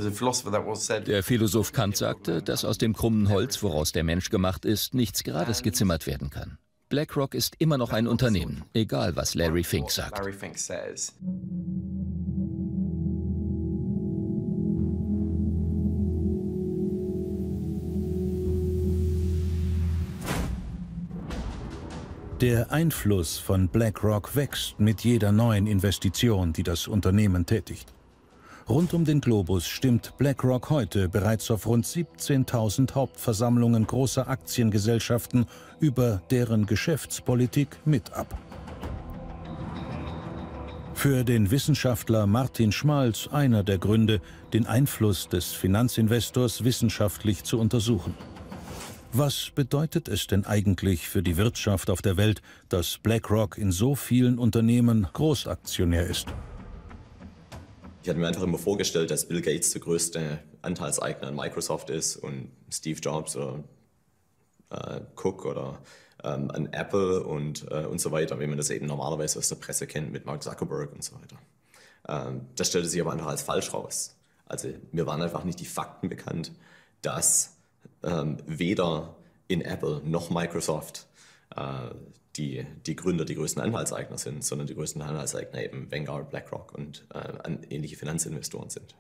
Der Philosoph Kant sagte, dass aus dem krummen Holz, woraus der Mensch gemacht ist, nichts Gerades gezimmert werden kann. BlackRock ist immer noch ein Unternehmen, egal was Larry Fink sagt. Der Einfluss von BlackRock wächst mit jeder neuen Investition, die das Unternehmen tätigt. Rund um den Globus stimmt BlackRock heute bereits auf rund 17.000 Hauptversammlungen großer Aktiengesellschaften über deren Geschäftspolitik mit ab. Für den Wissenschaftler Martin Schmalz einer der Gründe, den Einfluss des Finanzinvestors wissenschaftlich zu untersuchen. Was bedeutet es denn eigentlich für die Wirtschaft auf der Welt, dass BlackRock in so vielen Unternehmen Großaktionär ist? Ich hatte mir einfach immer vorgestellt, dass Bill Gates der größte Anteilseigner in Microsoft ist und Steve Jobs oder äh, Cook oder ähm, an Apple und, äh, und so weiter, wie man das eben normalerweise aus der Presse kennt mit Mark Zuckerberg und so weiter. Ähm, das stellte sich aber einfach als falsch raus. Also mir waren einfach nicht die Fakten bekannt, dass ähm, weder in Apple noch Microsoft die, die Gründer die größten Anteilseigner sind, sondern die größten Anteilseigner eben Vanguard, BlackRock und äh, ähnliche Finanzinvestoren sind.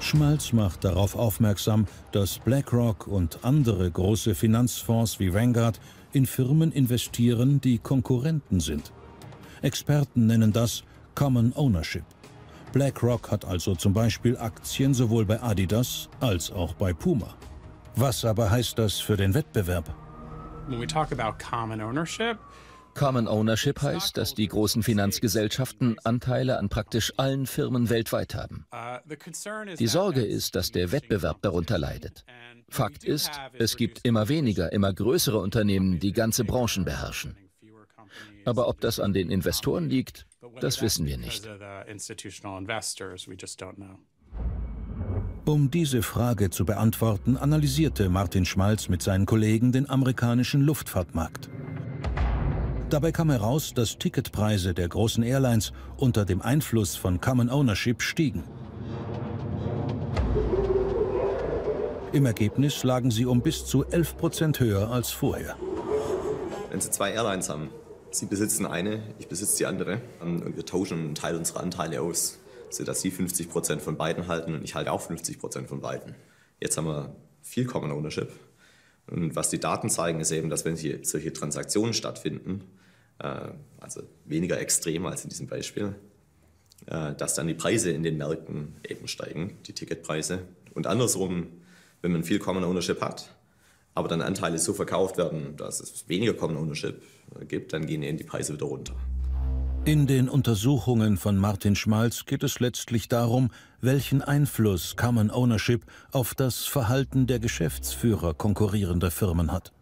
Schmalz macht darauf aufmerksam, dass BlackRock und andere große Finanzfonds wie Vanguard in Firmen investieren, die Konkurrenten sind. Experten nennen das Common Ownership. BlackRock hat also zum Beispiel Aktien sowohl bei Adidas als auch bei Puma. Was aber heißt das für den Wettbewerb? Common Ownership heißt, dass die großen Finanzgesellschaften Anteile an praktisch allen Firmen weltweit haben. Uh, die Sorge ist, dass der Wettbewerb darunter leidet. Fakt ist, es gibt immer weniger, immer größere Unternehmen, die ganze Branchen beherrschen. Aber ob das an den Investoren liegt, das wissen wir nicht. Um diese Frage zu beantworten, analysierte Martin Schmalz mit seinen Kollegen den amerikanischen Luftfahrtmarkt. Dabei kam heraus, dass Ticketpreise der großen Airlines unter dem Einfluss von Common Ownership stiegen. Im Ergebnis lagen sie um bis zu 11 Prozent höher als vorher. Wenn Sie zwei Airlines haben, Sie besitzen eine, ich besitze die andere und wir tauschen einen Teil unserer Anteile aus sodass sie 50 Prozent von beiden halten und ich halte auch 50 Prozent von beiden. Jetzt haben wir viel Common Ownership. Und was die Daten zeigen, ist eben, dass wenn hier solche Transaktionen stattfinden, äh, also weniger extrem als in diesem Beispiel, äh, dass dann die Preise in den Märkten eben steigen, die Ticketpreise. Und andersrum, wenn man viel Common Ownership hat, aber dann Anteile so verkauft werden, dass es weniger Common Ownership gibt, dann gehen eben die Preise wieder runter. In den Untersuchungen von Martin Schmalz geht es letztlich darum, welchen Einfluss Common Ownership auf das Verhalten der Geschäftsführer konkurrierender Firmen hat.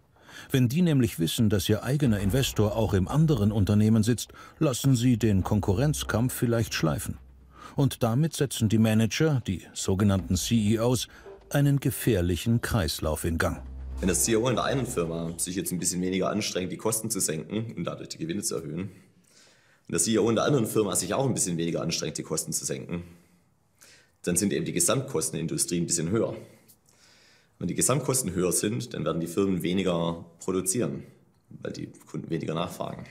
Wenn die nämlich wissen, dass ihr eigener Investor auch im anderen Unternehmen sitzt, lassen sie den Konkurrenzkampf vielleicht schleifen. Und damit setzen die Manager, die sogenannten CEOs, einen gefährlichen Kreislauf in Gang. Wenn der CEO in der einen Firma sich jetzt ein bisschen weniger anstrengt, die Kosten zu senken und dadurch die Gewinne zu erhöhen, und der CEO in der anderen Firma sich auch ein bisschen weniger anstrengt, die Kosten zu senken, dann sind eben die Gesamtkosten der Industrie ein bisschen höher. Wenn die Gesamtkosten höher sind, dann werden die Firmen weniger produzieren, weil die Kunden weniger nachfragen.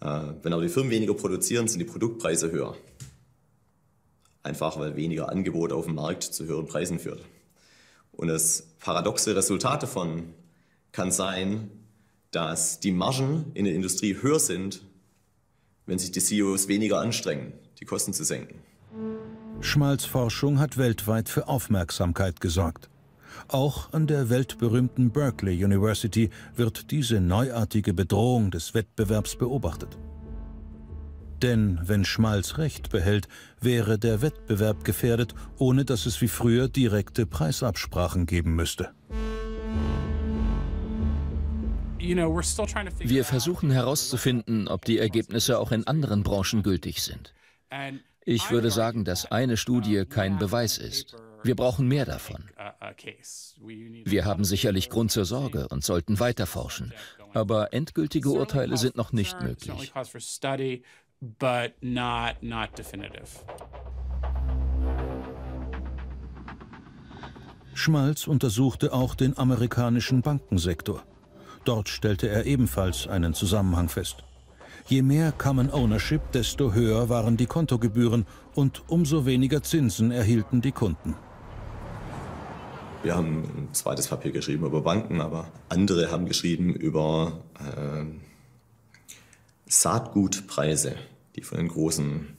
Äh, wenn aber die Firmen weniger produzieren, sind die Produktpreise höher. Einfach weil weniger Angebot auf dem Markt zu höheren Preisen führt. Und das paradoxe Resultat davon kann sein, dass die Margen in der Industrie höher sind, wenn sich die CEOs weniger anstrengen, die Kosten zu senken. Schmalz Forschung hat weltweit für Aufmerksamkeit gesorgt. Auch an der weltberühmten Berkeley University wird diese neuartige Bedrohung des Wettbewerbs beobachtet. Denn wenn Schmalz Recht behält, wäre der Wettbewerb gefährdet, ohne dass es wie früher direkte Preisabsprachen geben müsste. Wir versuchen herauszufinden, ob die Ergebnisse auch in anderen Branchen gültig sind. Ich würde sagen, dass eine Studie kein Beweis ist. Wir brauchen mehr davon. Wir haben sicherlich Grund zur Sorge und sollten weiter forschen. Aber endgültige Urteile sind noch nicht möglich. Schmalz untersuchte auch den amerikanischen Bankensektor. Dort stellte er ebenfalls einen Zusammenhang fest. Je mehr Common Ownership, desto höher waren die Kontogebühren und umso weniger Zinsen erhielten die Kunden. Wir haben ein zweites Papier geschrieben über Banken, aber andere haben geschrieben über äh, Saatgutpreise, die von den großen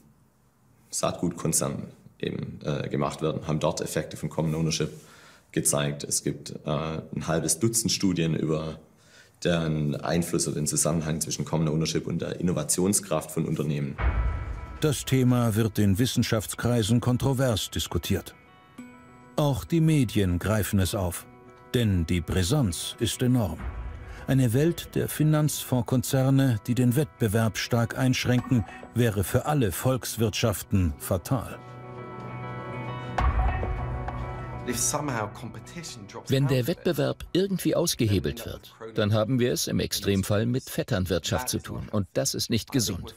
Saatgutkonzernen eben äh, gemacht werden, haben dort Effekte von Common Ownership gezeigt. Es gibt äh, ein halbes Dutzend Studien über den Einfluss oder den Zusammenhang zwischen Common Ownership und der Innovationskraft von Unternehmen. Das Thema wird in Wissenschaftskreisen kontrovers diskutiert. Auch die Medien greifen es auf, denn die Brisanz ist enorm. Eine Welt der Finanzfondskonzerne, die den Wettbewerb stark einschränken, wäre für alle Volkswirtschaften fatal. Wenn der Wettbewerb irgendwie ausgehebelt wird, dann haben wir es im Extremfall mit Vetternwirtschaft zu tun. Und das ist nicht gesund.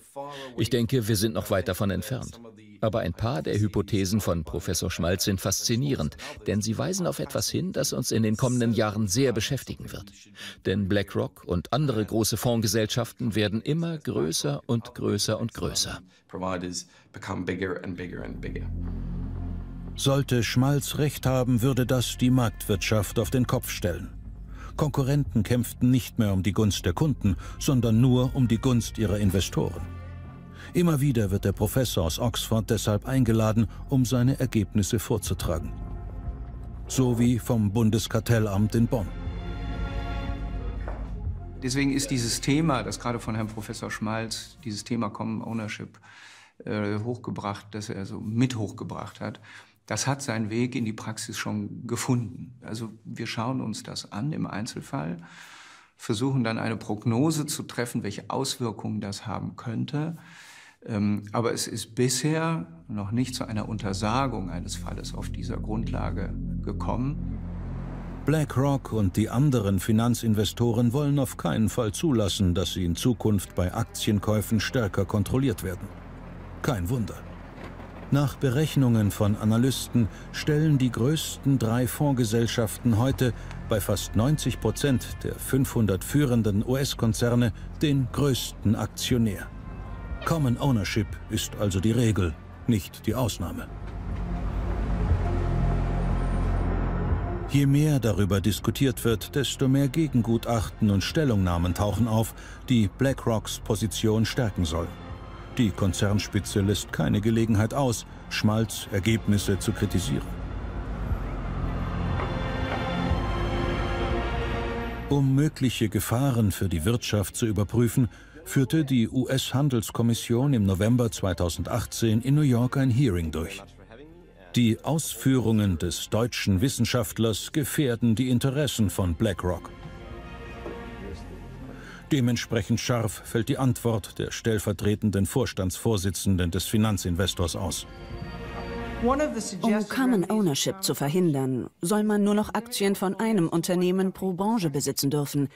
Ich denke, wir sind noch weit davon entfernt. Aber ein paar der Hypothesen von Professor Schmalz sind faszinierend, denn sie weisen auf etwas hin, das uns in den kommenden Jahren sehr beschäftigen wird. Denn BlackRock und andere große Fondsgesellschaften werden immer größer und größer und größer. Sollte Schmalz recht haben, würde das die Marktwirtschaft auf den Kopf stellen. Konkurrenten kämpften nicht mehr um die Gunst der Kunden, sondern nur um die Gunst ihrer Investoren. Immer wieder wird der Professor aus Oxford deshalb eingeladen, um seine Ergebnisse vorzutragen. So wie vom Bundeskartellamt in Bonn. Deswegen ist dieses Thema, das gerade von Herrn Professor Schmalz, dieses Thema Common Ownership äh, hochgebracht, das er so mit hochgebracht hat, das hat seinen Weg in die Praxis schon gefunden. Also wir schauen uns das an im Einzelfall, versuchen dann eine Prognose zu treffen, welche Auswirkungen das haben könnte. Ähm, aber es ist bisher noch nicht zu einer Untersagung eines Falles auf dieser Grundlage gekommen. BlackRock und die anderen Finanzinvestoren wollen auf keinen Fall zulassen, dass sie in Zukunft bei Aktienkäufen stärker kontrolliert werden. Kein Wunder. Nach Berechnungen von Analysten stellen die größten drei Fondsgesellschaften heute bei fast 90 Prozent der 500 führenden US-Konzerne den größten Aktionär. Common Ownership ist also die Regel, nicht die Ausnahme. Je mehr darüber diskutiert wird, desto mehr Gegengutachten und Stellungnahmen tauchen auf, die BlackRocks Position stärken sollen. Die Konzernspitze lässt keine Gelegenheit aus, Schmalz Ergebnisse zu kritisieren. Um mögliche Gefahren für die Wirtschaft zu überprüfen, führte die US-Handelskommission im November 2018 in New York ein Hearing durch. Die Ausführungen des deutschen Wissenschaftlers gefährden die Interessen von BlackRock. Dementsprechend scharf fällt die Antwort der stellvertretenden Vorstandsvorsitzenden des Finanzinvestors aus. Um Common Ownership zu verhindern, soll man nur noch Aktien von einem Unternehmen pro Branche besitzen dürfen.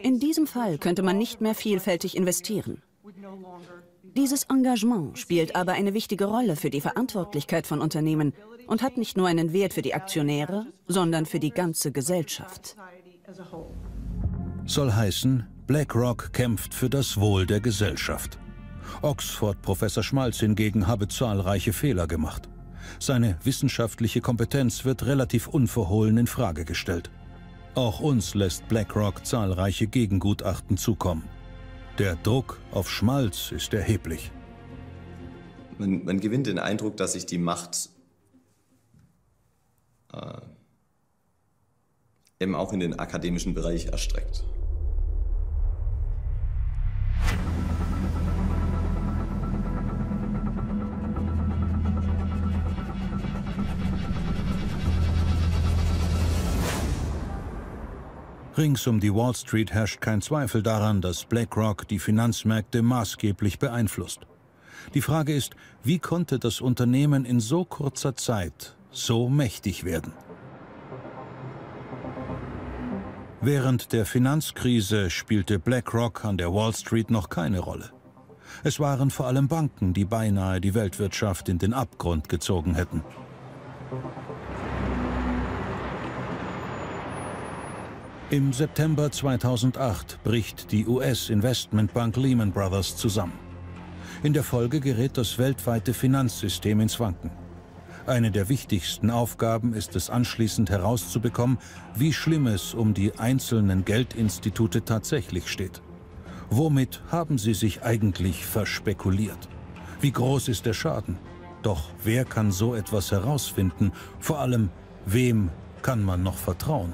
In diesem Fall könnte man nicht mehr vielfältig investieren. Dieses Engagement spielt aber eine wichtige Rolle für die Verantwortlichkeit von Unternehmen und hat nicht nur einen Wert für die Aktionäre, sondern für die ganze Gesellschaft. Soll heißen, BlackRock kämpft für das Wohl der Gesellschaft. Oxford-Professor Schmalz hingegen habe zahlreiche Fehler gemacht. Seine wissenschaftliche Kompetenz wird relativ unverhohlen in Frage gestellt. Auch uns lässt BlackRock zahlreiche Gegengutachten zukommen. Der Druck auf Schmalz ist erheblich. Man, man gewinnt den Eindruck, dass sich die Macht äh, eben auch in den akademischen Bereich erstreckt. Rings um die Wall Street herrscht kein Zweifel daran, dass BlackRock die Finanzmärkte maßgeblich beeinflusst. Die Frage ist, wie konnte das Unternehmen in so kurzer Zeit so mächtig werden? Während der Finanzkrise spielte BlackRock an der Wall Street noch keine Rolle. Es waren vor allem Banken, die beinahe die Weltwirtschaft in den Abgrund gezogen hätten. Im September 2008 bricht die US-Investmentbank Lehman Brothers zusammen. In der Folge gerät das weltweite Finanzsystem ins Wanken. Eine der wichtigsten Aufgaben ist es anschließend herauszubekommen, wie schlimm es um die einzelnen Geldinstitute tatsächlich steht. Womit haben sie sich eigentlich verspekuliert? Wie groß ist der Schaden? Doch wer kann so etwas herausfinden? Vor allem, wem kann man noch vertrauen?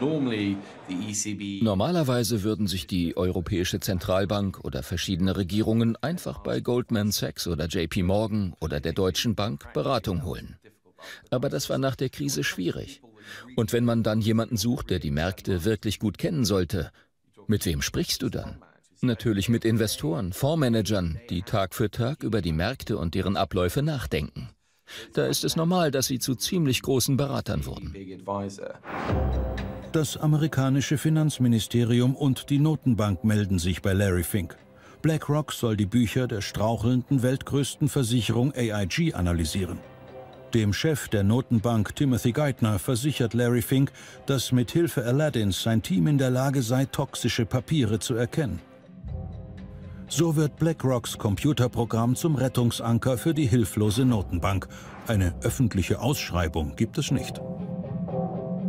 E Normalerweise würden sich die Europäische Zentralbank oder verschiedene Regierungen einfach bei Goldman Sachs oder JP Morgan oder der Deutschen Bank Beratung holen. Aber das war nach der Krise schwierig. Und wenn man dann jemanden sucht, der die Märkte wirklich gut kennen sollte, mit wem sprichst du dann? Natürlich mit Investoren, Fondsmanagern, die Tag für Tag über die Märkte und deren Abläufe nachdenken. Da ist es normal, dass sie zu ziemlich großen Beratern wurden. Das amerikanische Finanzministerium und die Notenbank melden sich bei Larry Fink. BlackRock soll die Bücher der strauchelnden weltgrößten Versicherung AIG analysieren. Dem Chef der Notenbank Timothy Geithner versichert Larry Fink, dass mit Hilfe Aladdins sein Team in der Lage sei, toxische Papiere zu erkennen. So wird BlackRocks Computerprogramm zum Rettungsanker für die hilflose Notenbank. Eine öffentliche Ausschreibung gibt es nicht.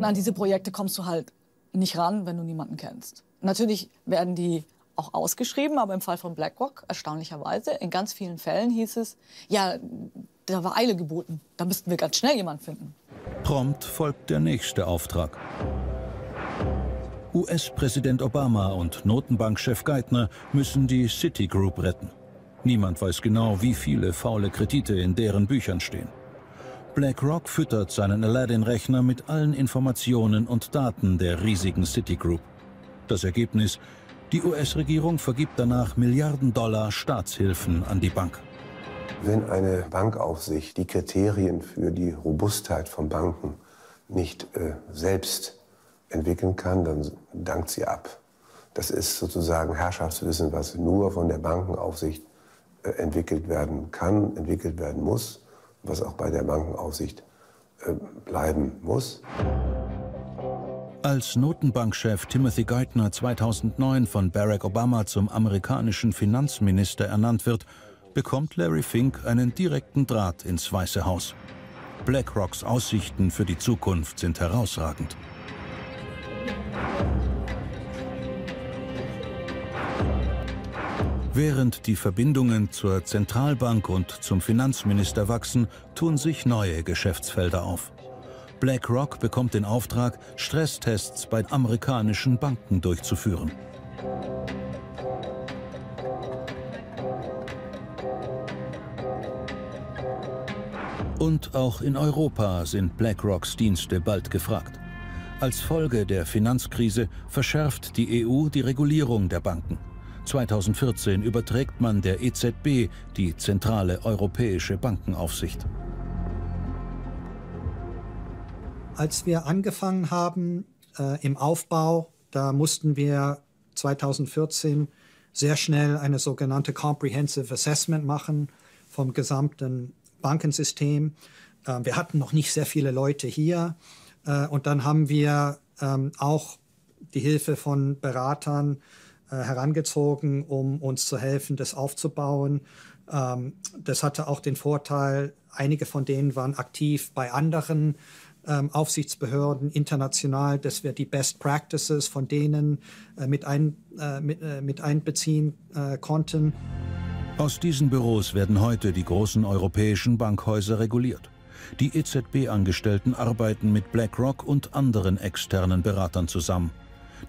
An diese Projekte kommst du halt nicht ran, wenn du niemanden kennst. Natürlich werden die auch ausgeschrieben, aber im Fall von BlackRock, erstaunlicherweise, in ganz vielen Fällen hieß es, ja, da war Eile geboten, da müssten wir ganz schnell jemanden finden. Prompt folgt der nächste Auftrag. US-Präsident Obama und Notenbankchef Geithner müssen die Citigroup retten. Niemand weiß genau, wie viele faule Kredite in deren Büchern stehen. BlackRock füttert seinen Aladdin-Rechner mit allen Informationen und Daten der riesigen Citigroup. Das Ergebnis? Die US-Regierung vergibt danach Milliarden Dollar Staatshilfen an die Bank. Wenn eine Bankaufsicht die Kriterien für die Robustheit von Banken nicht äh, selbst entwickeln kann, dann dankt sie ab. Das ist sozusagen Herrschaftswissen, was nur von der Bankenaufsicht äh, entwickelt werden kann, entwickelt werden muss was auch bei der Bankenaufsicht äh, bleiben muss. Als Notenbankchef Timothy Geithner 2009 von Barack Obama zum amerikanischen Finanzminister ernannt wird, bekommt Larry Fink einen direkten Draht ins Weiße Haus. BlackRocks Aussichten für die Zukunft sind herausragend. Während die Verbindungen zur Zentralbank und zum Finanzminister wachsen, tun sich neue Geschäftsfelder auf. BlackRock bekommt den Auftrag, Stresstests bei amerikanischen Banken durchzuführen. Und auch in Europa sind BlackRocks Dienste bald gefragt. Als Folge der Finanzkrise verschärft die EU die Regulierung der Banken. 2014 überträgt man der EZB die zentrale europäische Bankenaufsicht. Als wir angefangen haben äh, im Aufbau, da mussten wir 2014 sehr schnell eine sogenannte Comprehensive Assessment machen vom gesamten Bankensystem. Ähm, wir hatten noch nicht sehr viele Leute hier äh, und dann haben wir ähm, auch die Hilfe von Beratern äh, herangezogen, um uns zu helfen, das aufzubauen. Ähm, das hatte auch den Vorteil, einige von denen waren aktiv bei anderen ähm, Aufsichtsbehörden international, dass wir die Best Practices von denen äh, mit, ein, äh, mit, äh, mit einbeziehen äh, konnten. Aus diesen Büros werden heute die großen europäischen Bankhäuser reguliert. Die EZB-Angestellten arbeiten mit BlackRock und anderen externen Beratern zusammen.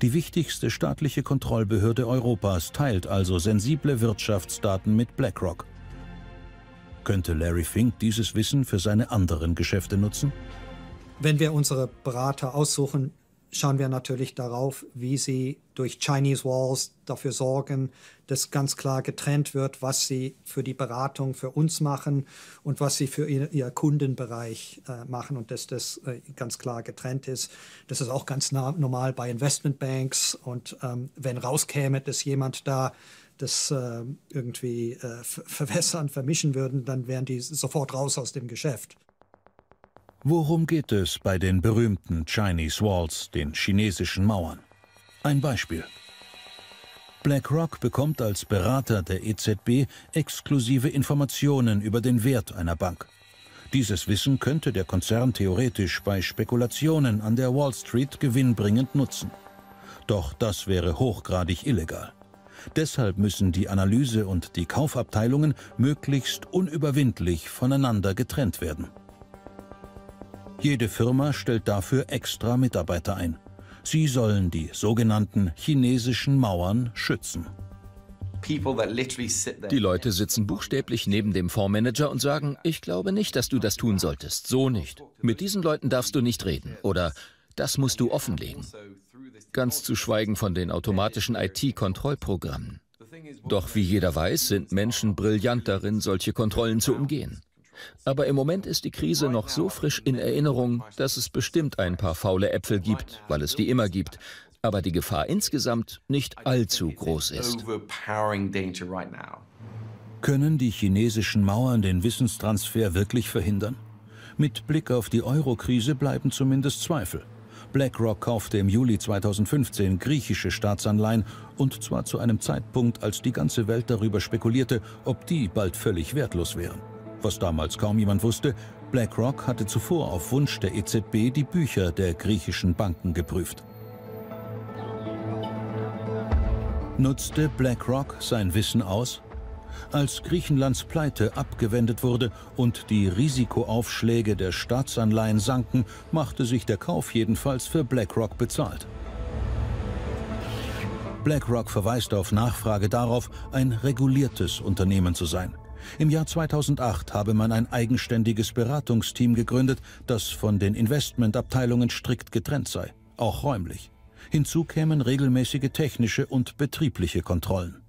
Die wichtigste staatliche Kontrollbehörde Europas teilt also sensible Wirtschaftsdaten mit BlackRock. Könnte Larry Fink dieses Wissen für seine anderen Geschäfte nutzen? Wenn wir unsere Berater aussuchen, schauen wir natürlich darauf, wie sie durch Chinese Walls dafür sorgen, dass ganz klar getrennt wird, was sie für die Beratung für uns machen und was sie für ihr, ihr Kundenbereich äh, machen und dass das äh, ganz klar getrennt ist. Das ist auch ganz normal bei Investmentbanks und ähm, wenn rauskäme, dass jemand da das äh, irgendwie äh, verwässern, vermischen würden, dann wären die sofort raus aus dem Geschäft. Worum geht es bei den berühmten Chinese Walls, den chinesischen Mauern? Ein Beispiel. BlackRock bekommt als Berater der EZB exklusive Informationen über den Wert einer Bank. Dieses Wissen könnte der Konzern theoretisch bei Spekulationen an der Wall Street gewinnbringend nutzen. Doch das wäre hochgradig illegal. Deshalb müssen die Analyse und die Kaufabteilungen möglichst unüberwindlich voneinander getrennt werden. Jede Firma stellt dafür extra Mitarbeiter ein. Sie sollen die sogenannten chinesischen Mauern schützen. Die Leute sitzen buchstäblich neben dem Fondsmanager und sagen, ich glaube nicht, dass du das tun solltest. So nicht. Mit diesen Leuten darfst du nicht reden. Oder das musst du offenlegen. Ganz zu schweigen von den automatischen IT-Kontrollprogrammen. Doch wie jeder weiß, sind Menschen brillant darin, solche Kontrollen zu umgehen. Aber im Moment ist die Krise noch so frisch in Erinnerung, dass es bestimmt ein paar faule Äpfel gibt, weil es die immer gibt, aber die Gefahr insgesamt nicht allzu groß ist. Können die chinesischen Mauern den Wissenstransfer wirklich verhindern? Mit Blick auf die Euro-Krise bleiben zumindest Zweifel. BlackRock kaufte im Juli 2015 griechische Staatsanleihen und zwar zu einem Zeitpunkt, als die ganze Welt darüber spekulierte, ob die bald völlig wertlos wären. Was damals kaum jemand wusste, BlackRock hatte zuvor auf Wunsch der EZB die Bücher der griechischen Banken geprüft. Nutzte BlackRock sein Wissen aus? Als Griechenlands Pleite abgewendet wurde und die Risikoaufschläge der Staatsanleihen sanken, machte sich der Kauf jedenfalls für BlackRock bezahlt. BlackRock verweist auf Nachfrage darauf, ein reguliertes Unternehmen zu sein. Im Jahr 2008 habe man ein eigenständiges Beratungsteam gegründet, das von den Investmentabteilungen strikt getrennt sei, auch räumlich. Hinzu kämen regelmäßige technische und betriebliche Kontrollen.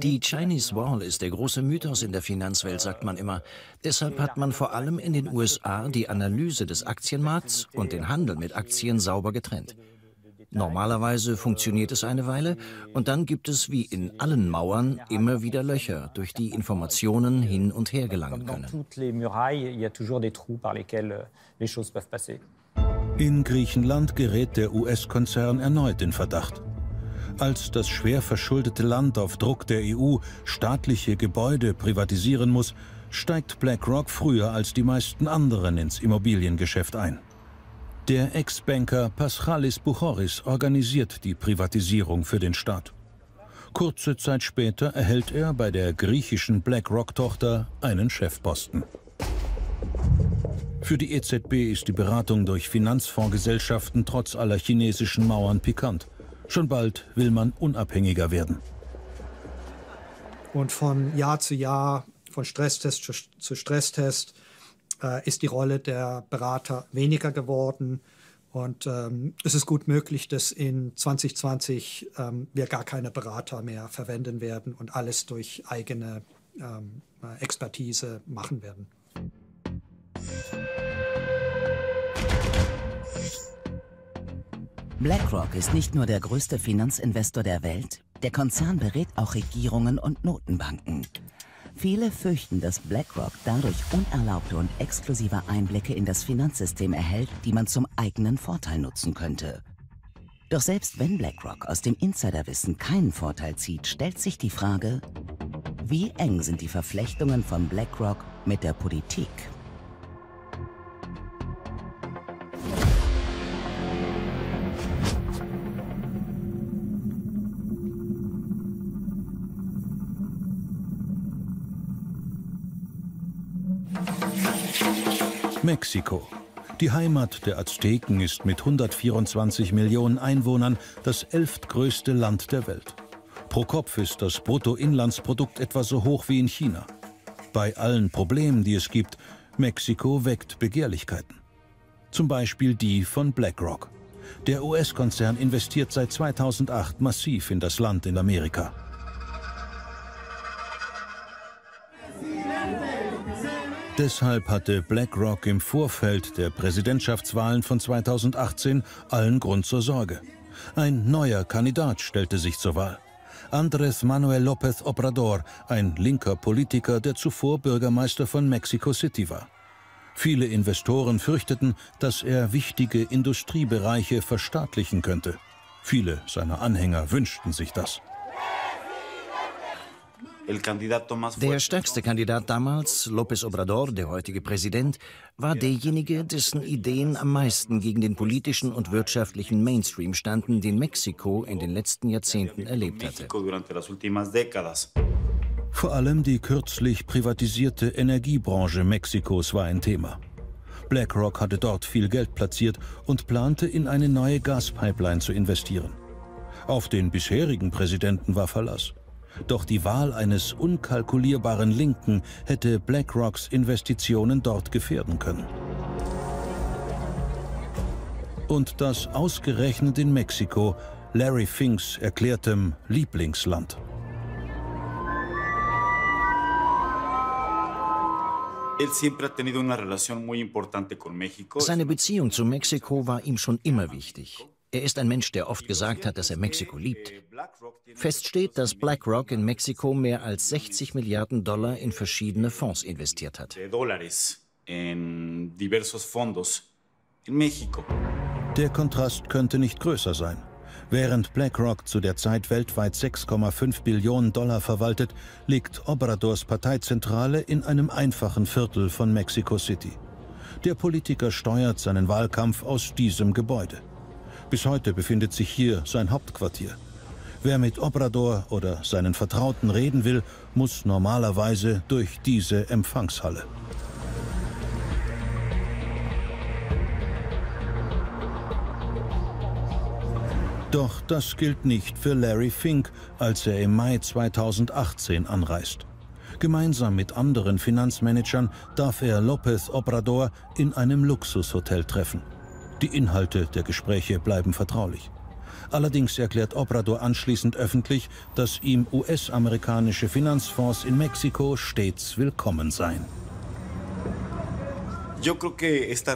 Die Chinese Wall ist der große Mythos in der Finanzwelt, sagt man immer. Deshalb hat man vor allem in den USA die Analyse des Aktienmarkts und den Handel mit Aktien sauber getrennt. Normalerweise funktioniert es eine Weile und dann gibt es wie in allen Mauern immer wieder Löcher, durch die Informationen hin und her gelangen können. In Griechenland gerät der US-Konzern erneut in Verdacht. Als das schwer verschuldete Land auf Druck der EU staatliche Gebäude privatisieren muss, steigt BlackRock früher als die meisten anderen ins Immobiliengeschäft ein. Der Ex-Banker Paschalis Buchoris organisiert die Privatisierung für den Staat. Kurze Zeit später erhält er bei der griechischen BlackRock-Tochter einen Chefposten. Für die EZB ist die Beratung durch Finanzfondsgesellschaften trotz aller chinesischen Mauern pikant. Schon bald will man unabhängiger werden. Und von Jahr zu Jahr, von Stresstest zu Stresstest, äh, ist die Rolle der Berater weniger geworden. Und ähm, es ist gut möglich, dass in 2020 ähm, wir gar keine Berater mehr verwenden werden und alles durch eigene ähm, Expertise machen werden. BlackRock ist nicht nur der größte Finanzinvestor der Welt, der Konzern berät auch Regierungen und Notenbanken. Viele fürchten, dass BlackRock dadurch unerlaubte und exklusive Einblicke in das Finanzsystem erhält, die man zum eigenen Vorteil nutzen könnte. Doch selbst wenn BlackRock aus dem Insiderwissen keinen Vorteil zieht, stellt sich die Frage, wie eng sind die Verflechtungen von BlackRock mit der Politik? Mexiko. Die Heimat der Azteken ist mit 124 Millionen Einwohnern das elftgrößte Land der Welt. Pro Kopf ist das Bruttoinlandsprodukt etwa so hoch wie in China. Bei allen Problemen, die es gibt, Mexiko weckt Begehrlichkeiten. Zum Beispiel die von BlackRock. Der US-Konzern investiert seit 2008 massiv in das Land in Amerika. Deshalb hatte BlackRock im Vorfeld der Präsidentschaftswahlen von 2018 allen Grund zur Sorge. Ein neuer Kandidat stellte sich zur Wahl. Andrés Manuel López Obrador, ein linker Politiker, der zuvor Bürgermeister von Mexico City war. Viele Investoren fürchteten, dass er wichtige Industriebereiche verstaatlichen könnte. Viele seiner Anhänger wünschten sich das. Der stärkste Kandidat damals, López Obrador, der heutige Präsident, war derjenige, dessen Ideen am meisten gegen den politischen und wirtschaftlichen Mainstream standen, den Mexiko in den letzten Jahrzehnten erlebt hatte. Vor allem die kürzlich privatisierte Energiebranche Mexikos war ein Thema. BlackRock hatte dort viel Geld platziert und plante, in eine neue Gaspipeline zu investieren. Auf den bisherigen Präsidenten war Verlass. Doch die Wahl eines unkalkulierbaren Linken hätte BlackRocks Investitionen dort gefährden können. Und das ausgerechnet in Mexiko, Larry Finks erklärtem Lieblingsland. Seine Beziehung zu Mexiko war ihm schon immer wichtig. Er ist ein Mensch, der oft gesagt hat, dass er Mexiko liebt. Fest steht, dass BlackRock in Mexiko mehr als 60 Milliarden Dollar in verschiedene Fonds investiert hat. Der Kontrast könnte nicht größer sein. Während BlackRock zu der Zeit weltweit 6,5 Billionen Dollar verwaltet, liegt Obradors Parteizentrale in einem einfachen Viertel von Mexico City. Der Politiker steuert seinen Wahlkampf aus diesem Gebäude. Bis heute befindet sich hier sein Hauptquartier. Wer mit Obrador oder seinen Vertrauten reden will, muss normalerweise durch diese Empfangshalle. Doch das gilt nicht für Larry Fink, als er im Mai 2018 anreist. Gemeinsam mit anderen Finanzmanagern darf er López Obrador in einem Luxushotel treffen. Die Inhalte der Gespräche bleiben vertraulich. Allerdings erklärt Obrador anschließend öffentlich, dass ihm US-amerikanische Finanzfonds in Mexiko stets willkommen seien.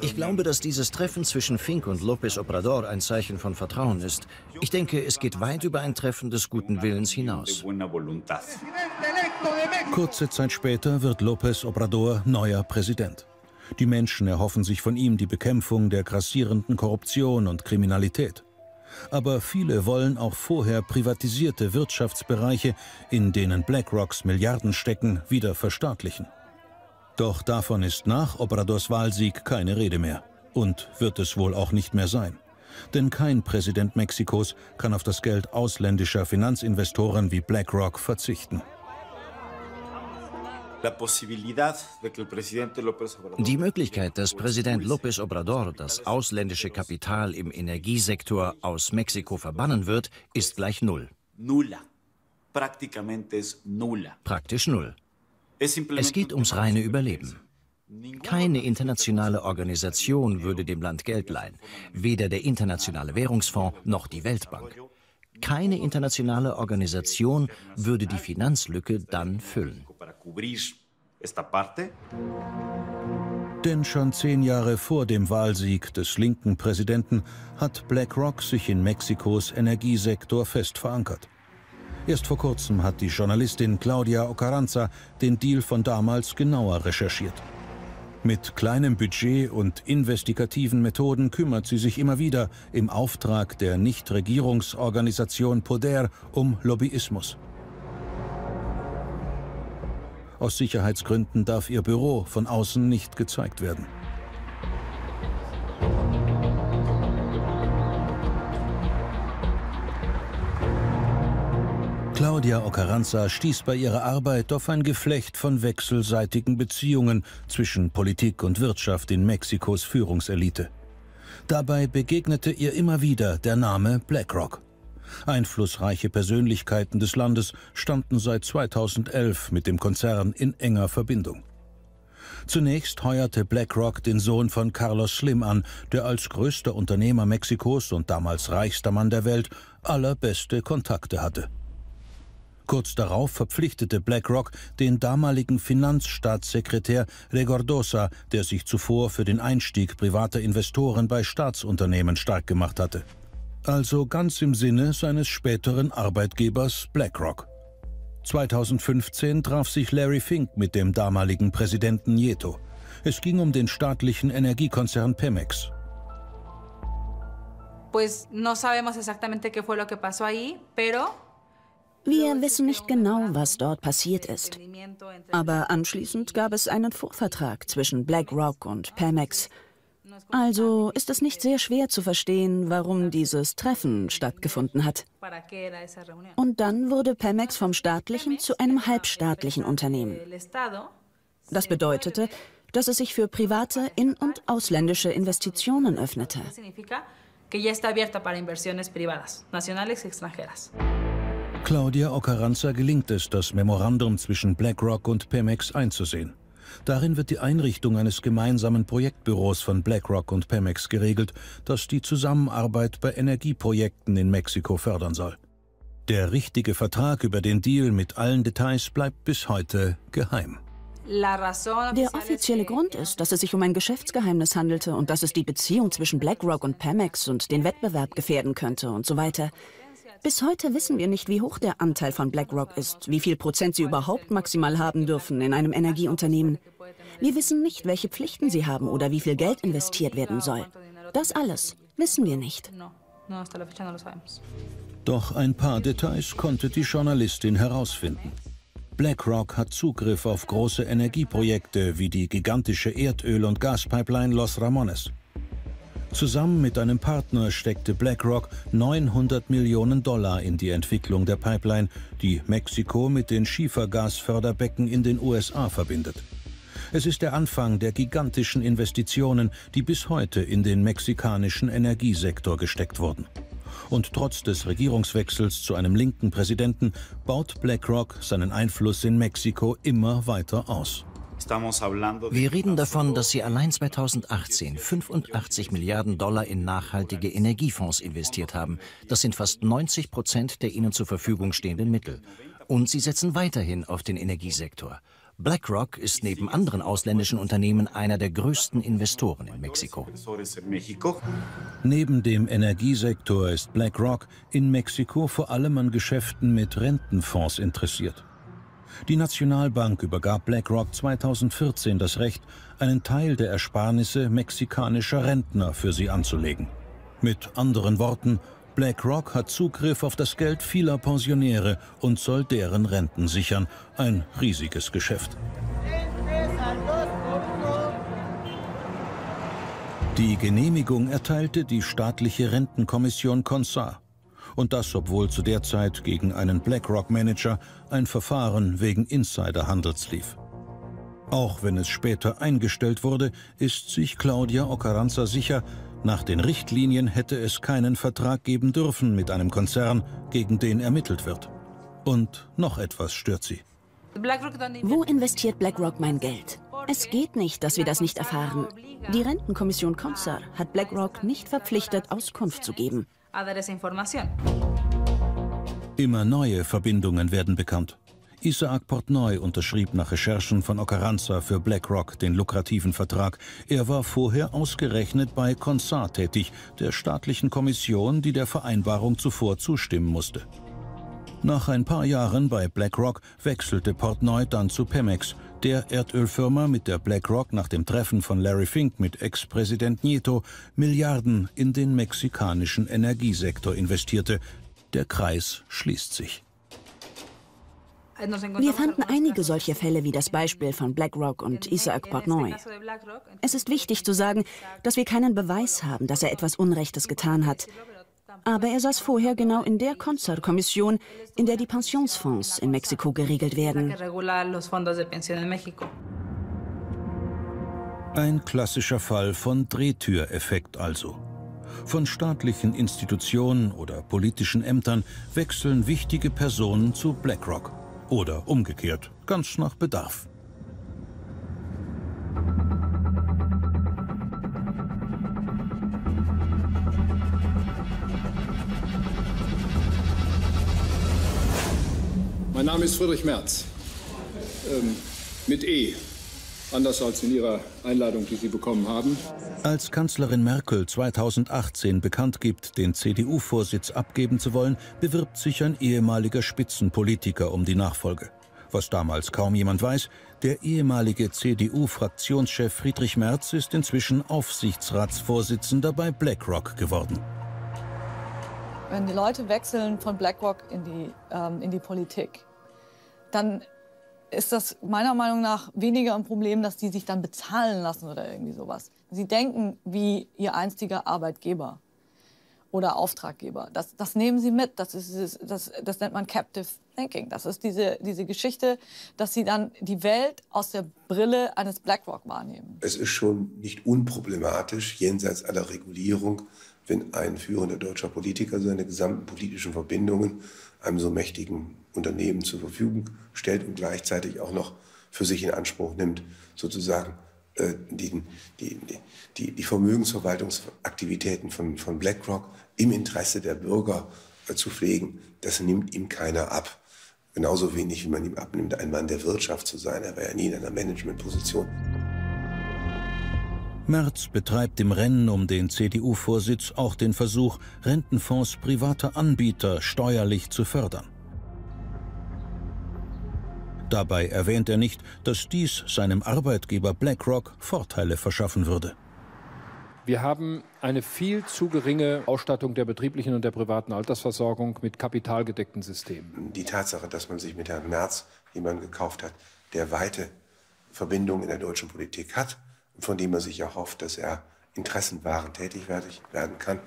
Ich glaube, dass dieses Treffen zwischen Fink und López Obrador ein Zeichen von Vertrauen ist. Ich denke, es geht weit über ein Treffen des guten Willens hinaus. Kurze Zeit später wird López Obrador neuer Präsident. Die Menschen erhoffen sich von ihm die Bekämpfung der grassierenden Korruption und Kriminalität. Aber viele wollen auch vorher privatisierte Wirtschaftsbereiche, in denen BlackRocks Milliarden stecken, wieder verstaatlichen. Doch davon ist nach Obradors Wahlsieg keine Rede mehr. Und wird es wohl auch nicht mehr sein. Denn kein Präsident Mexikos kann auf das Geld ausländischer Finanzinvestoren wie BlackRock verzichten. Die Möglichkeit, dass Präsident López Obrador das ausländische Kapital im Energiesektor aus Mexiko verbannen wird, ist gleich null. Praktisch null. Es geht ums reine Überleben. Keine internationale Organisation würde dem Land Geld leihen, weder der Internationale Währungsfonds noch die Weltbank. Keine internationale Organisation würde die Finanzlücke dann füllen. Denn schon zehn Jahre vor dem Wahlsieg des linken Präsidenten hat BlackRock sich in Mexikos Energiesektor fest verankert. Erst vor kurzem hat die Journalistin Claudia Ocaranza den Deal von damals genauer recherchiert. Mit kleinem Budget und investigativen Methoden kümmert sie sich immer wieder im Auftrag der Nichtregierungsorganisation Poder um Lobbyismus. Aus Sicherheitsgründen darf ihr Büro von außen nicht gezeigt werden. Claudia Ocaranza stieß bei ihrer Arbeit auf ein Geflecht von wechselseitigen Beziehungen zwischen Politik und Wirtschaft in Mexikos Führungselite. Dabei begegnete ihr immer wieder der Name BlackRock. Einflussreiche Persönlichkeiten des Landes standen seit 2011 mit dem Konzern in enger Verbindung. Zunächst heuerte BlackRock den Sohn von Carlos Slim an, der als größter Unternehmer Mexikos und damals reichster Mann der Welt allerbeste Kontakte hatte. Kurz darauf verpflichtete BlackRock den damaligen Finanzstaatssekretär Regordosa, der sich zuvor für den Einstieg privater Investoren bei Staatsunternehmen stark gemacht hatte also ganz im Sinne seines späteren Arbeitgebers BlackRock. 2015 traf sich Larry Fink mit dem damaligen Präsidenten Nieto. Es ging um den staatlichen Energiekonzern Pemex. Pues no sabemos exactamente qué fue lo que pasó ahí, pero wir wissen nicht genau, was dort passiert ist. Aber anschließend gab es einen Vorvertrag zwischen BlackRock und Pemex, also ist es nicht sehr schwer zu verstehen, warum dieses Treffen stattgefunden hat. Und dann wurde Pemex vom staatlichen zu einem halbstaatlichen Unternehmen. Das bedeutete, dass es sich für private in- und ausländische Investitionen öffnete. Claudia Ocaranza gelingt es, das Memorandum zwischen BlackRock und Pemex einzusehen. Darin wird die Einrichtung eines gemeinsamen Projektbüros von BlackRock und Pemex geregelt, das die Zusammenarbeit bei Energieprojekten in Mexiko fördern soll. Der richtige Vertrag über den Deal mit allen Details bleibt bis heute geheim. Der offizielle Grund ist, dass es sich um ein Geschäftsgeheimnis handelte und dass es die Beziehung zwischen BlackRock und Pemex und den Wettbewerb gefährden könnte und so weiter. Bis heute wissen wir nicht, wie hoch der Anteil von BlackRock ist, wie viel Prozent sie überhaupt maximal haben dürfen in einem Energieunternehmen. Wir wissen nicht, welche Pflichten sie haben oder wie viel Geld investiert werden soll. Das alles wissen wir nicht. Doch ein paar Details konnte die Journalistin herausfinden. BlackRock hat Zugriff auf große Energieprojekte wie die gigantische Erdöl- und Gaspipeline Los Ramones. Zusammen mit einem Partner steckte BlackRock 900 Millionen Dollar in die Entwicklung der Pipeline, die Mexiko mit den Schiefergasförderbecken in den USA verbindet. Es ist der Anfang der gigantischen Investitionen, die bis heute in den mexikanischen Energiesektor gesteckt wurden. Und trotz des Regierungswechsels zu einem linken Präsidenten baut BlackRock seinen Einfluss in Mexiko immer weiter aus. Wir reden davon, dass sie allein 2018 85 Milliarden Dollar in nachhaltige Energiefonds investiert haben. Das sind fast 90 Prozent der ihnen zur Verfügung stehenden Mittel. Und sie setzen weiterhin auf den Energiesektor. BlackRock ist neben anderen ausländischen Unternehmen einer der größten Investoren in Mexiko. Neben dem Energiesektor ist BlackRock in Mexiko vor allem an Geschäften mit Rentenfonds interessiert. Die Nationalbank übergab BlackRock 2014 das Recht, einen Teil der Ersparnisse mexikanischer Rentner für sie anzulegen. Mit anderen Worten, BlackRock hat Zugriff auf das Geld vieler Pensionäre und soll deren Renten sichern. Ein riesiges Geschäft. Die Genehmigung erteilte die staatliche Rentenkommission CONSAR. Und das, obwohl zu der Zeit gegen einen BlackRock-Manager ein Verfahren wegen Insiderhandels lief. Auch wenn es später eingestellt wurde, ist sich Claudia Ocaranza sicher, nach den Richtlinien hätte es keinen Vertrag geben dürfen mit einem Konzern, gegen den ermittelt wird. Und noch etwas stört sie. Wo investiert BlackRock mein Geld? Es geht nicht, dass wir das nicht erfahren. Die Rentenkommission CONSAR hat BlackRock nicht verpflichtet, Auskunft zu geben a dar esa información. Immer neue Verbindungen werden bekannt. Isaac Portnoy unterschrieb nach Recherchen von Ocaranza für BlackRock den lukrativen Vertrag. Er war vorher ausgerechnet bei Consar tätig, der staatlichen Kommission, die der Vereinbarung zuvor zustimmen musste. Nach ein paar Jahren bei BlackRock wechselte Portnoy dann zu Pemex, der Erdölfirma, mit der BlackRock nach dem Treffen von Larry Fink mit Ex-Präsident Nieto Milliarden in den mexikanischen Energiesektor investierte. Der Kreis schließt sich. Wir fanden einige solche Fälle wie das Beispiel von BlackRock und Isaac Portnoy. Es ist wichtig zu sagen, dass wir keinen Beweis haben, dass er etwas Unrechtes getan hat. Aber er saß vorher genau in der Concert-Kommission, in der die Pensionsfonds in Mexiko geregelt werden. Ein klassischer Fall von Drehtüreffekt also. Von staatlichen Institutionen oder politischen Ämtern wechseln wichtige Personen zu BlackRock. Oder umgekehrt, ganz nach Bedarf. Mein Name ist Friedrich Merz. Ähm, mit E. Anders als in Ihrer Einladung, die Sie bekommen haben. Als Kanzlerin Merkel 2018 bekannt gibt, den CDU-Vorsitz abgeben zu wollen, bewirbt sich ein ehemaliger Spitzenpolitiker um die Nachfolge. Was damals kaum jemand weiß, der ehemalige CDU-Fraktionschef Friedrich Merz ist inzwischen Aufsichtsratsvorsitzender bei BlackRock geworden. Wenn die Leute wechseln von BlackRock in die, ähm, in die Politik, dann ist das meiner Meinung nach weniger ein Problem, dass die sich dann bezahlen lassen oder irgendwie sowas. Sie denken wie ihr einstiger Arbeitgeber oder Auftraggeber. Das, das nehmen sie mit. Das, ist, das, das nennt man Captive Thinking. Das ist diese, diese Geschichte, dass sie dann die Welt aus der Brille eines BlackRock wahrnehmen. Es ist schon nicht unproblematisch, jenseits aller Regulierung, wenn ein führender deutscher Politiker seine gesamten politischen Verbindungen einem so mächtigen Unternehmen zur Verfügung stellt und gleichzeitig auch noch für sich in Anspruch nimmt, sozusagen äh, die, die, die, die, Vermögensverwaltungsaktivitäten von, von BlackRock im Interesse der Bürger äh, zu pflegen, das nimmt ihm keiner ab. Genauso wenig, wie man ihm abnimmt, ein Mann der Wirtschaft zu sein. Er war ja nie in einer Managementposition. Merz betreibt im Rennen um den CDU-Vorsitz auch den Versuch, Rentenfonds privater Anbieter steuerlich zu fördern. Dabei erwähnt er nicht, dass dies seinem Arbeitgeber BlackRock Vorteile verschaffen würde. Wir haben eine viel zu geringe Ausstattung der betrieblichen und der privaten Altersversorgung mit kapitalgedeckten Systemen. Die Tatsache, dass man sich mit Herrn Merz jemanden gekauft hat, der weite Verbindungen in der deutschen Politik hat, von dem er sich erhofft, dass er interessenwahrend tätig werden kann,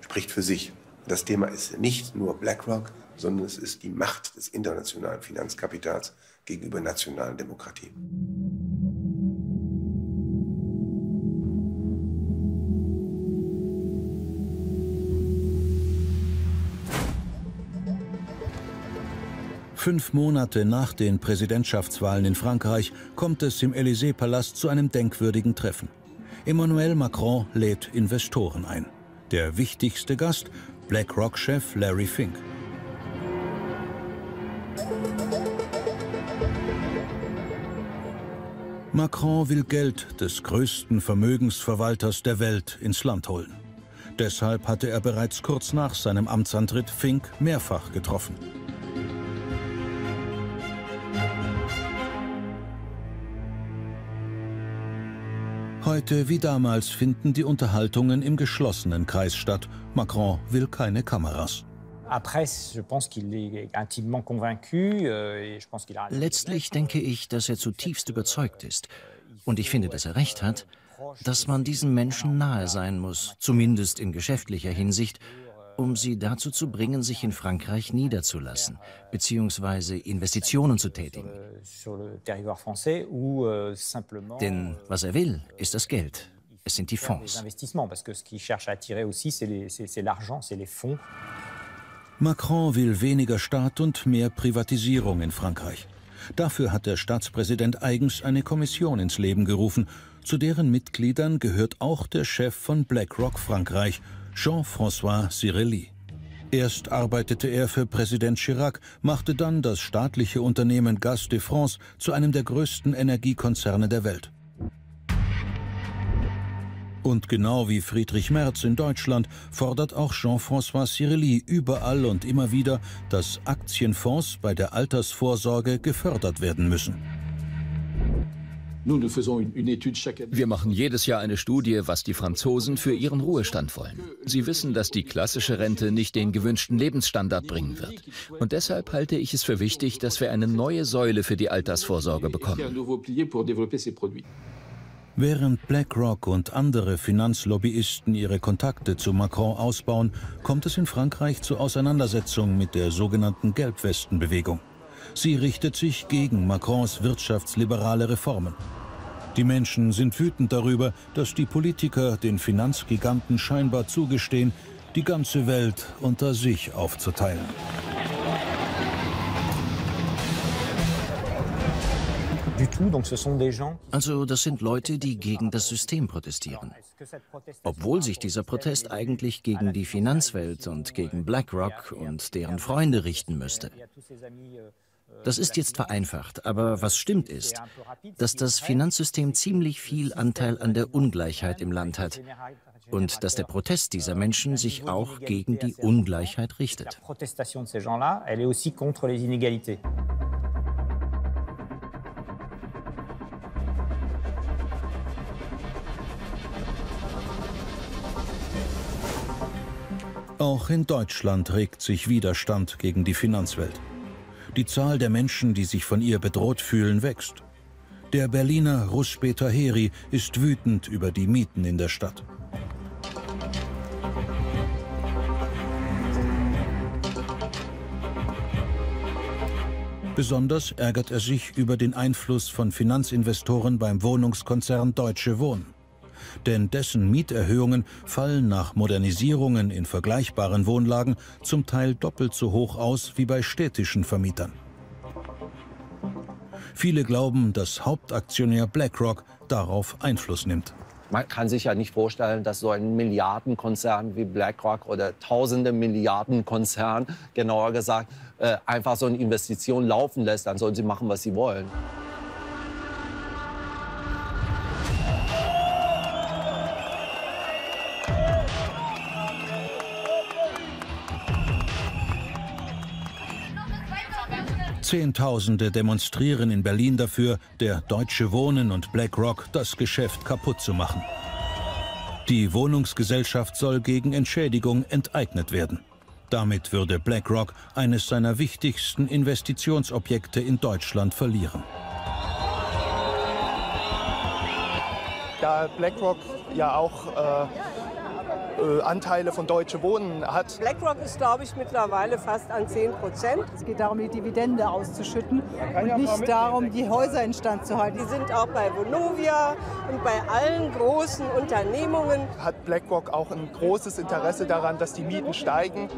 spricht für sich. Das Thema ist nicht nur BlackRock, sondern es ist die Macht des internationalen Finanzkapitals gegenüber nationalen Demokratien. Fünf Monate nach den Präsidentschaftswahlen in Frankreich kommt es im Élysée-Palast zu einem denkwürdigen Treffen. Emmanuel Macron lädt Investoren ein. Der wichtigste Gast, BlackRock-Chef Larry Fink. Macron will Geld des größten Vermögensverwalters der Welt ins Land holen. Deshalb hatte er bereits kurz nach seinem Amtsantritt Fink mehrfach getroffen. Heute wie damals finden die Unterhaltungen im geschlossenen Kreis statt. Macron will keine Kameras. Euh, Letztlich denke ich, dass er zutiefst überzeugt ist. Und ich finde, dass er recht hat, dass man diesen Menschen nahe sein muss, zumindest in geschäftlicher Hinsicht, um sie dazu zu bringen, sich in Frankreich niederzulassen, beziehungsweise Investitionen zu tätigen. Denn was er will, ist das Geld. Es sind die Fonds. Macron will weniger Staat und mehr Privatisierung in Frankreich. Dafür hat der Staatspräsident eigens eine Kommission ins Leben gerufen. Zu deren Mitgliedern gehört auch der Chef von BlackRock Frankreich, Jean-François Cirelli. Erst arbeitete er für Präsident Chirac, machte dann das staatliche Unternehmen Gaz de France zu einem der größten Energiekonzerne der Welt. Und genau wie Friedrich Merz in Deutschland fordert auch Jean-François Cirelli überall und immer wieder, dass Aktienfonds bei der Altersvorsorge gefördert werden müssen. Wir machen jedes Jahr eine Studie, was die Franzosen für ihren Ruhestand wollen. Sie wissen, dass die klassische Rente nicht den gewünschten Lebensstandard bringen wird. Und deshalb halte ich es für wichtig, dass wir eine neue Säule für die Altersvorsorge bekommen. Während BlackRock und andere Finanzlobbyisten ihre Kontakte zu Macron ausbauen, kommt es in Frankreich zu Auseinandersetzungen mit der sogenannten Gelbwestenbewegung. Sie richtet sich gegen Macrons wirtschaftsliberale Reformen. Die Menschen sind wütend darüber, dass die Politiker den Finanzgiganten scheinbar zugestehen, die ganze Welt unter sich aufzuteilen. Also das sind Leute, die gegen das System protestieren. Obwohl sich dieser Protest eigentlich gegen die Finanzwelt und gegen BlackRock und deren Freunde richten müsste. Das ist jetzt vereinfacht, aber was stimmt ist, dass das Finanzsystem ziemlich viel Anteil an der Ungleichheit im Land hat und dass der Protest dieser Menschen sich auch gegen die Ungleichheit richtet. Auch in Deutschland regt sich Widerstand gegen die Finanzwelt. Die Zahl der Menschen, die sich von ihr bedroht fühlen, wächst. Der Berliner Ruspeter Heri ist wütend über die Mieten in der Stadt. Besonders ärgert er sich über den Einfluss von Finanzinvestoren beim Wohnungskonzern Deutsche Wohnen. Denn dessen Mieterhöhungen fallen nach Modernisierungen in vergleichbaren Wohnlagen zum Teil doppelt so hoch aus wie bei städtischen Vermietern. Viele glauben, dass Hauptaktionär BlackRock darauf Einfluss nimmt. Man kann sich ja nicht vorstellen, dass so ein Milliardenkonzern wie BlackRock oder tausende Milliarden Konzern, genauer gesagt, äh, einfach so eine Investition laufen lässt. Dann sollen sie machen, was sie wollen. Zehntausende demonstrieren in Berlin dafür, der Deutsche Wohnen und BlackRock das Geschäft kaputt zu machen. Die Wohnungsgesellschaft soll gegen Entschädigung enteignet werden. Damit würde BlackRock eines seiner wichtigsten Investitionsobjekte in Deutschland verlieren. Da BlackRock ja auch äh, äh, Anteile von Deutsche Vonen hat. BlackRock ist, glaube ich, mittlerweile fast an 10 Prozent. Es geht darum, die Dividende auszuschütten und nicht darum, die Häuser instand zu halten. Die sind auch bei Vonovia und bei allen großen Unternehmungen. Hat BlackRock auch ein großes Interesse daran, dass die Mieten steigen?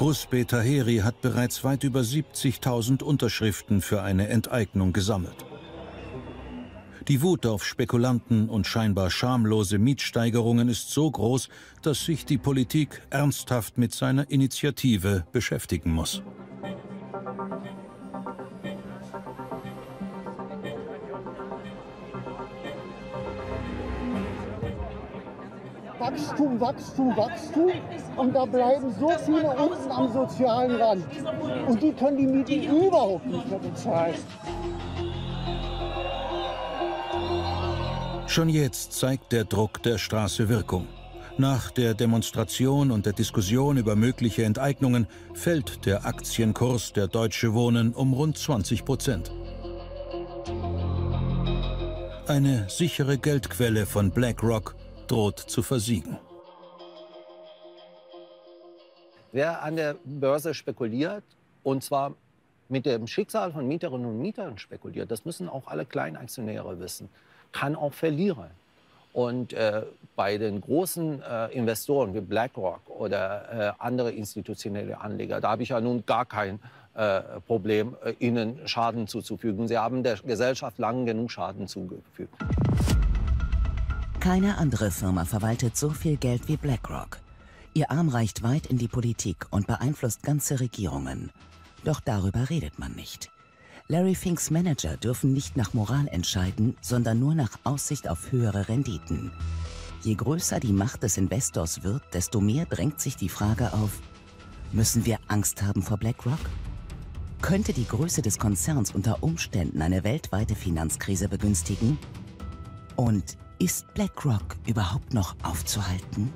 Rusbe Taheri hat bereits weit über 70.000 Unterschriften für eine Enteignung gesammelt. Die Wut auf Spekulanten und scheinbar schamlose Mietsteigerungen ist so groß, dass sich die Politik ernsthaft mit seiner Initiative beschäftigen muss. Wachstum, Wachstum, Wachstum und da bleiben so viele unten am sozialen Rand. Und die können die Mieten überhaupt nicht mehr bezahlen. Schon jetzt zeigt der Druck der Straße Wirkung. Nach der Demonstration und der Diskussion über mögliche Enteignungen fällt der Aktienkurs der Deutsche Wohnen um rund 20 Prozent. Eine sichere Geldquelle von BlackRock droht zu versiegen. Wer an der Börse spekuliert, und zwar mit dem Schicksal von Mieterinnen und Mietern spekuliert, das müssen auch alle Kleinaktionäre wissen kann auch verlieren. Und äh, bei den großen äh, Investoren wie BlackRock oder äh, andere institutionelle Anleger, da habe ich ja nun gar kein äh, Problem, äh, ihnen Schaden zuzufügen. Sie haben der Gesellschaft lang genug Schaden zugefügt. Keine andere Firma verwaltet so viel Geld wie BlackRock. Ihr Arm reicht weit in die Politik und beeinflusst ganze Regierungen. Doch darüber redet man nicht. Larry Finks Manager dürfen nicht nach Moral entscheiden, sondern nur nach Aussicht auf höhere Renditen. Je größer die Macht des Investors wird, desto mehr drängt sich die Frage auf, müssen wir Angst haben vor BlackRock? Könnte die Größe des Konzerns unter Umständen eine weltweite Finanzkrise begünstigen? Und ist BlackRock überhaupt noch aufzuhalten?